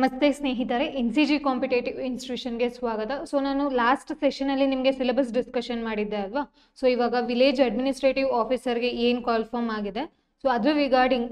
ನಮಸ್ತೆ ಸ್ನೇಹಿತರೆ N C G competitive ಇನ್ಸ್ಟಿಟ್ಯೂಷನ್ಗೆ ಸ್ವಾಗತ. ಸೊ ನಾನು ಲಾಸ್ಟ್ ಸೆಷನಲ್ಲಿ ನಿಮಗೆ ಸಿಲೆಬಸ್ ಡಿಸ್ಕಷನ್ ಮಾಡಿದ್ದೆ ಅಲ್ವಾ? ಸೊ ಇವಾಗ ವಿಲೇಜ್ ಅಡ್ಮಿನಿಸ್ಟ್ರೇಟಿವ್ ಆಫೀಸರ್ಗೆ ಏನು ಕಾಲ್ ಫಾರ್ಮ್ ಆಗಿದೆ? ಸೊ ಅದ್ರ ರಿಗಾರ್ಡಿಂಗ್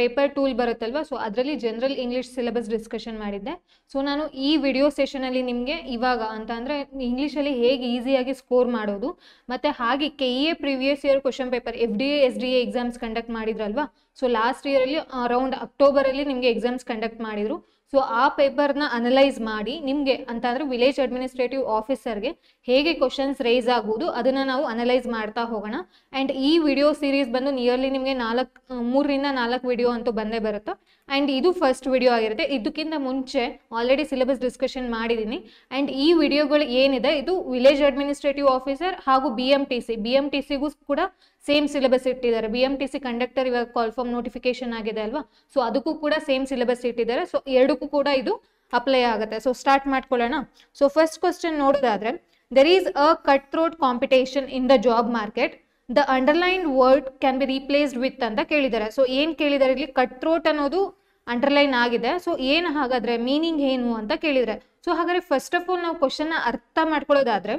ಪೇಪರ್ ಟೂಲ್ ಬರುತ್ತಲ್ವ? ಸೊ ಅದರಲ್ಲಿ ಜನರಲ್ ಇಂಗ್ಲೀಷ್ ಸಿಲೆಬಸ್ ಡಿಸ್ಕಷನ್ ಮಾಡಿದ್ದೆ. ಸೊ ನಾನು ಈ ವಿಡಿಯೋ ಸೆಷನಲ್ಲಿ ನಿಮಗೆ ಇವಾಗ ಅಂತ ಅಂದರೆ ಇಂಗ್ಲೀಷಲ್ಲಿ ಹೇಗೆ ಈಸಿಯಾಗಿ ಸ್ಕೋರ್ ಮಾಡೋದು, ಮತ್ತು ಹಾಗೆ K E A previous year question paper F D A S D A exams conduct ಮಾಡಿದ್ರಲ್ವಾ? So last ಇಯರಲ್ಲಿ ಅರೌಂಡ್ ಅಕ್ಟೋಬರಲ್ಲಿ ನಿಮಗೆ ಎಕ್ಸಾಮ್ಸ್ ಕಂಡಕ್ಟ್ ಮಾಡಿದರು. ಸೊ ಆ ಪೇಪರ್ನ ಅನಲೈಸ್ ಮಾಡಿ ನಿಮಗೆ ಅಂತ ಅಂದರೆ ವಿಲೇಜ್ ಅಡ್ಮಿನಿಸ್ಟ್ರೇಟಿವ್ ಆಫೀಸರ್ಗೆ ಹೇಗೆ ಕ್ವಶನ್ಸ್ ರೇಸ್ ಆಗುವುದು ಅದನ್ನು ನಾವು ಅನಲೈಸ್ ಮಾಡ್ತಾ ಹೋಗೋಣ. ಆ್ಯಂಡ್ ಈ ವಿಡಿಯೋ ಸೀರೀಸ್ ಬಂದು ನಿಯರ್ಲಿ ನಿಮಗೆ ನಾಲ್ಕು ಮೂರರಿಂದ ನಾಲ್ಕು ವಿಡಿಯೋ ಅಂತೂ ಬಂದೇ ಬರುತ್ತೆ. ಆ್ಯಂಡ್ ಇದು ಫಸ್ಟ್ ವಿಡಿಯೋ ಆಗಿರುತ್ತೆ. ಇದಕ್ಕಿಂತ ಮುಂಚೆ ಆಲ್ರೆಡಿ ಸಿಲೆಬಸ್ ಡಿಸ್ಕಷನ್ ಮಾಡಿದ್ದೀನಿ. ಆ್ಯಂಡ್ ಈ ವಿಡಿಯೋಗಳು ಏನಿದೆ? ಇದು ವಿಲೇಜ್ ಅಡ್ಮಿನಿಸ್ಟ್ರೇಟಿವ್ ಆಫೀಸರ್ ಹಾಗೂ B M T C B M T ಸಿಗೂ ಕೂಡ ಸೇಮ್ ಸಿಲೆಬಸ್ ಇಟ್ಟಿದ್ದಾರೆ. B M T C conductor ಇವಾಗ ಕಾಲ್ಫಾರ್ಮ್ ನೋಟಿಫಿಕೇಶನ್ ಆಗಿದೆ ಅಲ್ವಾ? ಸೊ ಅದಕ್ಕೂ ಕೂಡ ಸೇಮ್ ಸಿಲೆಬಸ್ ಇಟ್ಟಿದ್ದಾರೆ. ಸೊ ಎರಡಕ್ಕೂ ಕೂಡ ಇದು ಅಪ್ಲೈ ಆಗುತ್ತೆ. ಸೊ ಸ್ಟಾರ್ಟ್ ಮಾಡ್ಕೊಳ್ಳೋಣ. ಸೊ ಫಸ್ಟ್ ಕ್ವಶನ್ ನೋಡೋದಾದ್ರೆ there is a cut throat competition in the job market the underline word can be replaced with ಅಂತ ಕೇಳಿದ್ದಾರೆ. ಸೊ ಏನು ಕೇಳಿದ್ದಾರೆ ಇಲ್ಲಿ? ಕಟ್ ಥ್ರೋಟ್ ಅನ್ನೋದು ಅಂಡರ್ಲೈನ್ ಆಗಿದೆ. ಸೊ ಏನು ಹಾಗಾದ್ರೆ? ಮೀನಿಂಗ್ ಏನು ಅಂತ ಕೇಳಿದರೆ ಸೊ ಹಾಗಾದ್ರೆ ಫಸ್ಟ್ ಆಫ್ ಆಲ್ ನಾವು ಕ್ವಶನ್ನ ಅರ್ಥ ಮಾಡ್ಕೊಳ್ಳೋದಾದ್ರೆ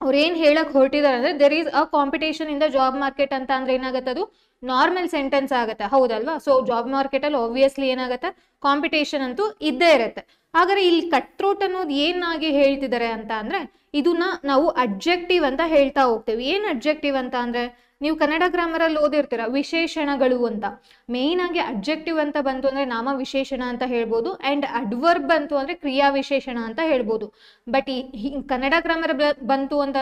ಅವ್ರು ಏನ್ ಹೇಳಕ್ ಹೊರಟಿದ್ದಾರೆ ಅಂದ್ರೆ there is a competition in the job market ಅಂತ ಅಂದ್ರೆ ಏನಾಗುತ್ತೆ ಅದು ನಾರ್ಮಲ್ ಸೆಂಟೆನ್ಸ್ ಆಗುತ್ತೆ. ಹೌದಲ್ವಾ? ಸೊ ಜಾಬ್ ಮಾರ್ಕೆಟ್ ಅಲ್ಲಿ ಆಬ್ವಿಯಸ್ಲಿ ಏನಾಗುತ್ತೆ? ಕಾಂಪಿಟೇಷನ್ ಅಂತೂ ಇದ್ದೇ ಇರುತ್ತೆ. ಹಾಗಾದ್ರೆ ಇಲ್ಲಿ ಕಟ್ ಥ್ರೋಟ್ ಅನ್ನೋದು ಏನಾಗಿ ಹೇಳ್ತಿದ್ದಾರೆ ಅಂತ ಅಂದ್ರೆ ಇದನ್ನ ನಾವು ಅಬ್ಜೆಕ್ಟಿವ್ ಅಂತ ಹೇಳ್ತಾ ಹೋಗ್ತೇವೆ. ಏನ್ ಅಬ್ಜೆಕ್ಟಿವ್ ಅಂತ ಅಂದ್ರೆ? ನೀವು ಕನ್ನಡ ಗ್ರಾಮರಲ್ಲಿ ಓದಿರ್ತೀರ, ವಿಶೇಷಣಗಳು ಅಂತ. ಮೇಯ್ನ್ ಆಗಿ ಅಬ್ಜೆಕ್ಟಿವ್ ಅಂತ ಬಂತು ಅಂದ್ರೆ ನಾಮ ವಿಶೇಷಣ ಅಂತ ಹೇಳ್ಬೋದು ಅಂಡ್ ಅಡ್ವರ್ಬ್ ಬಂತು ಅಂದ್ರೆ ಕ್ರಿಯಾ ವಿಶೇಷಣ ಅಂತ ಹೇಳ್ಬೋದು. ಬಟ್ ಈ ಕನ್ನಡ ಗ್ರಾಮರ್ ಬಂತು ಅಂತ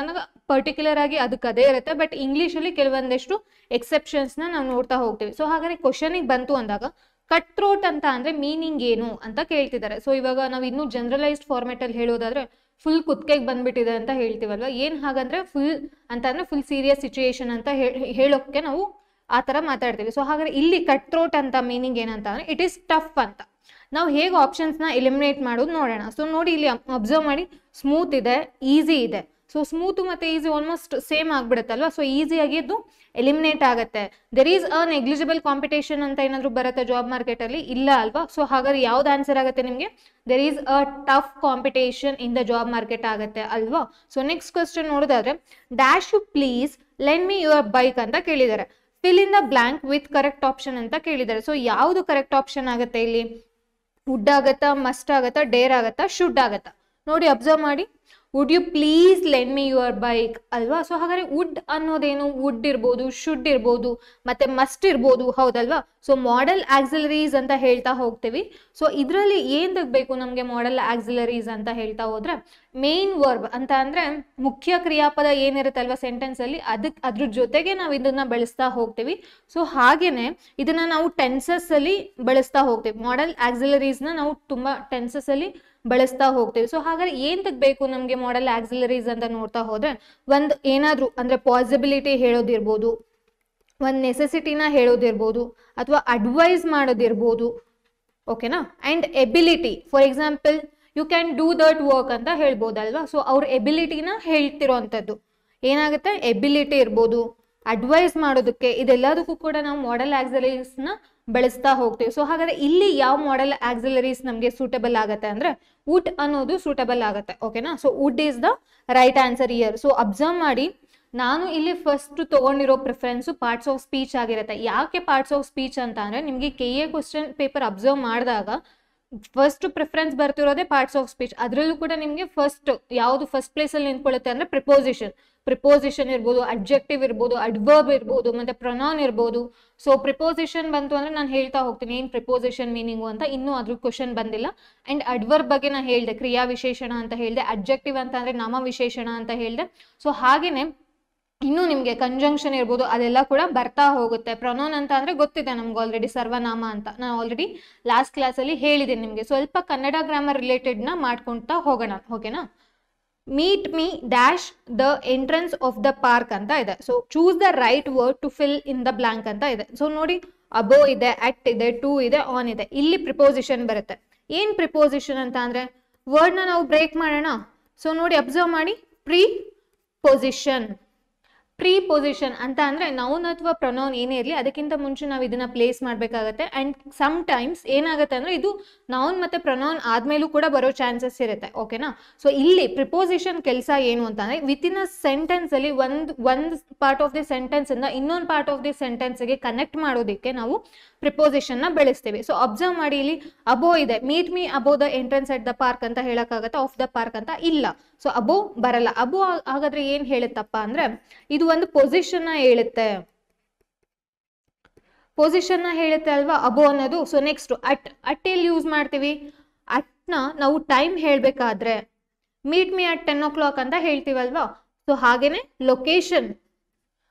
ಪರ್ಟಿಕ್ಯುಲರ್ ಆಗಿ ಅದಕ್ಕೆ ಅದೇ ಇರುತ್ತೆ. ಬಟ್ ಇಂಗ್ಲೀಷಲ್ಲಿ ಕೆಲವೊಂದಷ್ಟು ಎಕ್ಸೆಪ್ಷನ್ಸ್ನ ನಾವು ನೋಡ್ತಾ ಹೋಗ್ತೀವಿ. ಸೊ ಹಾಗಾದ್ರೆ ಕ್ವಶನಿಗೆ ಬಂತು ಅಂದಾಗ ಕಟ್ ಥ್ರೋಟ್ ಅಂತ ಅಂದ್ರೆ ಮೀನಿಂಗ್ ಏನು ಅಂತ ಕೇಳ್ತಿದ್ದಾರೆ. ಸೊ ಇವಾಗ ನಾವು ಇನ್ನೂ ಜನರಲೈಸ್ಡ್ ಫಾರ್ಮೆಟ್ ಅಲ್ಲಿ ಹೇಳೋದಾದ್ರೆ ಫುಲ್ ಕುತ್ಕೆಗೆ ಬಂದ್ಬಿಟ್ಟಿದೆ ಅಂತ ಹೇಳ್ತೀವಲ್ವ? ಏನು ಹಾಗಂದ್ರೆ ಫುಲ್ ಅಂತಂದ್ರೆ ಫುಲ್ ಸೀರಿಯಸ್ ಸಿಚುಯೇಷನ್ ಅಂತ ಹೇಳೋಕ್ಕೆ ನಾವು ಆ ಥರ ಮಾತಾಡ್ತೀವಿ. ಸೊ ಹಾಗಾದ್ರೆ ಇಲ್ಲಿ ಕಟ್ ಥ್ರೋಟ್ ಅಂತ ಮೀನಿಂಗ್ ಏನಂತ ಅಂದ್ರೆ ಇಟ್ ಈಸ್ ಟಫ್ ಅಂತ. ನಾವು ಹೇಗೆ ಆಪ್ಷನ್ಸ್ನ ಎಲಿಮಿನೇಟ್ ಮಾಡೋದು ನೋಡೋಣ. ಸೊ ನೋಡಿ ಇಲ್ಲಿ ಅಬ್ಸರ್ವ್ ಮಾಡಿ ಸ್ಮೂತ್ ಇದೆ ಈಸಿ ಇದೆ. ಸೊ ಸ್ಮೂತ್ ಮತ್ತೆ ಈಸಿ ಆಲ್ಮೋಸ್ಟ್ ಸೇಮ್ ಆಗ್ಬಿಡುತ್ತಲ್ವಾ? ಸೊ ಈಸಿಯಾಗಿ ಅದು ಎಲಿಮಿನೇಟ್ ಆಗುತ್ತೆ. There is a negligible competition ಅಂತ ಏನಾದರೂ ಬರುತ್ತೆ ಜಾಬ್ ಮಾರ್ಕೆಟಲ್ಲಿ ಇಲ್ಲ ಅಲ್ವಾ? ಸೊ ಹಾಗಾದ್ರೆ ಯಾವ್ದು ಆನ್ಸರ್ ಆಗುತ್ತೆ ನಿಮಗೆ? There is a tough competition in the job market ಆಗುತ್ತೆ ಅಲ್ವಾ? ಸೊ ನೆಕ್ಸ್ಟ್ ಕ್ವಶನ್ ನೋಡೋದಾದ್ರೆ dash you please len me your bike ಅಂತ ಕೇಳಿದ್ದಾರೆ fill in the blank with correct option ಅಂತ ಕೇಳಿದ್ದಾರೆ ಸೊ ಯಾವುದು ಕರೆಕ್ಟ್ ಆಪ್ಷನ್ ಆಗುತ್ತೆ ಇಲ್ಲಿ? ವುಡ್ ಆಗತ್ತಾ ಮಸ್ಟ್ ಆಗತ್ತಾ ಡೇರ್ ಆಗತ್ತಾ ಶುಡ್ ಆಗತ್ತಾ? ನೋಡಿ ಅಬ್ಸರ್ವ್ ಮಾಡಿ. Would you please lend me your bike ಅಲ್ವಾ? ಸೊ ಹಾಗಾದ್ರೆ ವುಡ್ ಅನ್ನೋದೇನು ವುಡ್ ಇರ್ಬೋದು ಶುಡ್ ಇರ್ಬೋದು, ಮತ್ತೆ ಮಸ್ಟ್ ಇರ್ಬೋದು, ಹೌದಲ್ವಾ? ಸೊ ಮಾಡೆಲ್ ಆಕ್ಸಿಲರೀಸ್ ಅಂತ ಹೇಳ್ತಾ ಹೋಗ್ತೀವಿ. ಸೊ ಇದರಲ್ಲಿ ಏನ್ ತೆಗಬೇಕು ನಮಗೆ ಮಾಡೆಲ್ ಆಕ್ಸಿಲರೀಸ್ ಅಂತ ಹೇಳ್ತಾ ಹೋದ್ರೆ ಮೇನ್ ವರ್ಬ್ ಅಂತ ಅಂದ್ರೆ ಮುಖ್ಯ ಕ್ರಿಯಾಪದ ಏನಿರುತ್ತಲ್ವಾ ಸೆಂಟೆನ್ಸ್ ಅಲ್ಲಿ ಅದಕ್ಕೆ ಅದ್ರ ಜೊತೆಗೆ ನಾವು ಇದನ್ನ ಬಳಸ್ತಾ ಹೋಗ್ತೀವಿ. ಸೊ ಹಾಗೇನೆ ಇದನ್ನ ನಾವು ಟೆನ್ಸಸ್ ಅಲ್ಲಿ ಬಳಸ್ತಾ ಹೋಗ್ತೀವಿ. ಮಾಡೆಲ್ ಆಕ್ಸಿಲರೀಸ್ನ ನಾವು ತುಂಬಾ ಟೆನ್ಸಸ್ ಅಲ್ಲಿ ಬಳಸ್ತಾ ಹೋಗ್ತೀವಿ. ಸೊ ಹಾಗಾದ್ರೆ ಏನ್ ತೆಗ್ಬೇಕು ನಮಗೆ ಮಾಡಲ್ ಆಕ್ಸಿಲರೀಸ್ ಅಂತ ನೋಡ್ತಾ ಹೋದ್ರೆ, ಒಂದು ಏನಾದ್ರೂ, ಅಂದ್ರೆ ಪಾಸಿಬಿಲಿಟಿ ಹೇಳೋದಿರ್ಬೋದು, ಒಂದು ನೆಸೆಸಿಟಿನ ಹೇಳೋದಿರ್ಬೋದು, ಅಥವಾ ಅಡ್ವೈಸ್ ಮಾಡೋದಿರ್ಬೋದು ಓಕೆನಾ and ability for example you can do that work ಅಂತ ಹೇಳ್ಬೋದಲ್ವಾ? ಸೊ ಅವ್ರ ಎಬಿಲಿಟಿನ ಹೇಳ್ತಿರೋ ಅಂಥದ್ದು ಏನಾಗುತ್ತೆ? ಎಬಿಲಿಟಿ ಇರ್ಬೋದು. ಅಡ್ವೈಸ್ ಮಾಡೋದಕ್ಕೆ ಇದೆಲ್ಲದಕ್ಕೂ ಕೂಡ ನಾವು ಮಾಡೆಲ್ ಆಕ್ಸಲರೀಸ್ನ ಬಳಸ್ತಾ ಹೋಗ್ತೀವಿ. ಸೊ ಹಾಗಾದ್ರೆ ಇಲ್ಲಿ ಯಾವ ಮಾಡೆಲ್ ಆಕ್ಸಿಲರೀಸ್ ನಮಗೆ ಸೂಟಬಲ್ ಆಗುತ್ತೆ ಅಂದ್ರೆ ವುಡ್ ಅನ್ನೋದು ಸೂಟಬಲ್ ಆಗುತ್ತೆ ಓಕೆನಾ so would is the right answer here so observe ಮಾಡಿ, ನಾನು ಇಲ್ಲಿ ಫಸ್ಟ್ ತಗೊಂಡಿರೋ ಪ್ರಿಫರೆನ್ಸು ಪಾರ್ಟ್ಸ್ ಆಫ್ ಸ್ಪೀಚ್ ಆಗಿರುತ್ತೆ. ಯಾಕೆ ಪಾರ್ಟ್ಸ್ ಆಫ್ ಸ್ಪೀಚ್ ಅಂತ ಅಂದ್ರೆ ನಿಮಗೆ K A question paper observe ಮಾಡಿದಾಗ ಫಸ್ಟ್ ಪ್ರಿಫರೆನ್ಸ್ ಬರ್ತಿರೋದೇ ಪಾರ್ಟ್ಸ್ ಆಫ್ ಸ್ಪೀಚ್ ಅದರಲ್ಲೂ ಕೂಡ ನಿಮಗೆ ಫಸ್ಟ್ ಯಾವುದು ಫಸ್ಟ್ ಪ್ಲೇಸಲ್ಲಿ ನಿಂತ್ಕೊಳ್ಳುತ್ತೆ ಅಂದ್ರೆ ಪ್ರಿಪೋಸಿಷನ್ ಪ್ರಿಪೋಸಿಷನ್ ಇರ್ಬೋದು ಅಬ್ಜೆಕ್ಟಿವ್ ಇರ್ಬೋದು ಅಡ್ವರ್ಬ್ ಇರ್ಬೋದು, ಮತ್ತೆ ಪ್ರೊನೌನ್ ಇರ್ಬೋದು. ಸೊ ಪ್ರಿಪೋಸಿಷನ್ ಬಂತು ಅಂದ್ರೆ ನಾನು ಹೇಳ್ತಾ ಹೋಗ್ತೀನಿ ಏನು ಪ್ರಿಪೋಸಿಷನ್ ಮೀನಿಂಗು ಅಂತ. ಇನ್ನೂ ಅದ್ರ ಕ್ವಶನ್ ಬಂದಿಲ್ಲ. ಅಂಡ್ ಅಡ್ವರ್ಬ್ ಬಗ್ಗೆ ನಾನು ಹೇಳಿದೆ ಕ್ರಿಯಾ ವಿಶೇಷಣ ಅಂತ ಹೇಳಿದೆ ಅಬ್ಜೆಕ್ಟಿವ್ ಅಂತ ಅಂದ್ರೆ ನಾಮ ವಿಶೇಷಣ ಅಂತ ಹೇಳಿದೆ. ಸೊ ಹಾಗೇನೆ ಇನ್ನು ನಿಮಗೆ ಕಂಜಂಕ್ಷನ್ ಇರ್ಬೋದು, ಅದೆಲ್ಲ ಕೂಡ ಬರ್ತಾ ಹೋಗುತ್ತೆ. ಪ್ರೊನೌನ್ ಅಂತ ಅಂದರೆ ಗೊತ್ತಿದೆ ನಮ್ಗೆ ಆಲ್ರೆಡಿ ಸರ್ವನಾಮ ಅಂತ. ನಾನು ಆಲ್ರೆಡಿ ಲಾಸ್ಟ್ ಕ್ಲಾಸಲ್ಲಿ ಹೇಳಿದ್ದೀನಿ ನಿಮಗೆ. ಸ್ವಲ್ಪ ಕನ್ನಡ ಗ್ರಾಮರ್ ರಿಲೇಟೆಡ್ನ ಮಾಡ್ಕೊಳ್ತಾ ಹೋಗೋಣ ಓಕೆನಾ meet me dash the entrance of the park ಅಂತ ಇದೆ. So choose the right word to fill in the blank ಅಂತ ಇದೆ. ಸೊ ನೋಡಿ ಅಬೋ ಇದೆ ಅಟ್ ಇದೆ ಟೂ ಇದೆ ಆನ್ ಇದೆ. ಇಲ್ಲಿ ಪ್ರಿಪೋಸಿಷನ್ ಬರುತ್ತೆ. ಏನ್ ಪ್ರಿಪೋಸಿಷನ್ ಅಂತ ಅಂದ್ರೆ ವರ್ಡ್ನ ನಾವು ಬ್ರೇಕ್ ಮಾಡೋಣ? ಸೊ ನೋಡಿ ಅಬ್ಸರ್ವ್ ಮಾಡಿ. ಪ್ರೀ ಪೊಸಿಷನ್ ಪ್ರೀ ಪೊಸಿಷನ್ ಅಂತ ಅಂದ್ರೆ ನೌನ್ ಅಥವಾ ಪ್ರೊನೌನ್ ಏನೇ ಇರಲಿ, ಅದಕ್ಕಿಂತ ಮುಂಚೆ ನಾವು ಇದನ್ನ ಪ್ಲೇಸ್ ಮಾಡಬೇಕಾಗತ್ತೆ. ಅಂಡ್ ಸಮ್ ಟೈಮ್ಸ್ ಏನಾಗುತ್ತೆ ಅಂದ್ರೆ ಇದು ನೌನ್ ಮತ್ತೆ ಪ್ರೊನೌನ್ ಆದ್ಮೇಲೂ ಕೂಡ ಬರೋ ಚಾನ್ಸಸ್ ಇರುತ್ತೆ ಓಕೆನಾ ಸೊ ಇಲ್ಲಿ ಪ್ರಿಪೋಸಿಷನ್ ಕೆಲಸ ಏನು ಅಂತಂದ್ರೆ ವಿತ್ ಇನ್ ಅ ಸೆಂಟೆನ್ಸ್ ಅಲ್ಲಿ ಒಂದು ಒಂದು ಪಾರ್ಟ್ ಆಫ್ ದಿ ಸೆಂಟೆನ್ಸ್ ಇಂದ ಇನ್ನೊಂದು ಪಾರ್ಟ್ ಆಫ್ ದಿ ಸೆಂಟೆನ್ಸ್ಗೆ ಕನೆಕ್ಟ್ ಮಾಡೋದಕ್ಕೆ ನಾವು ಪ್ರಿಪೋಸಿಷನ್ನ ಬೆಳೆಸ್ತೇವೆ. ಸೊ ಅಬ್ಸರ್ವ್ ಮಾಡಿ ಇಲ್ಲಿ, ಅಬೋ ಇದೆ meet me above the entrance at the park ಅಂತ ಹೇಳಕ್ಕಾಗತ್ತಾ? ಆಫ್ ದ ಪಾರ್ಕ್ ಅಂತ? ಇಲ್ಲ. ಸೊ ಅಬೋ ಬರಲ್ಲ. ಅಬೋ ಹಾಗಾದ್ರೆ ಏನ್ ಹೇಳುತ್ತಪ್ಪ ಅಂದ್ರೆ, ಇದು ಒಂದು ಪೊಸಿಷನ್ ಹೇಳುತ್ತೆ. ಪೊಸಿಷನ್ ಹೇಳುತ್ತೆ ಅಲ್ವಾ? ಅಬೋ ಅನ್ನೋದು. ಸೊ ನೆಕ್ಸ್ಟ್ ಅಟ್ ಅಟ್ ಎಲ್ಲಿ ಯೂಸ್ ಮಾಡ್ತೀವಿ. ಅಟ್ನ ನಾವು ಟೈಮ್ ಹೇಳ್ಬೇಕಾದ್ರೆ meet me at ten o'clock ಅಂತ ಹೇಳ್ತೀವಲ್ವಾ? ಸೊ ಹಾಗೇನೆ ಲೊಕೇಶನ್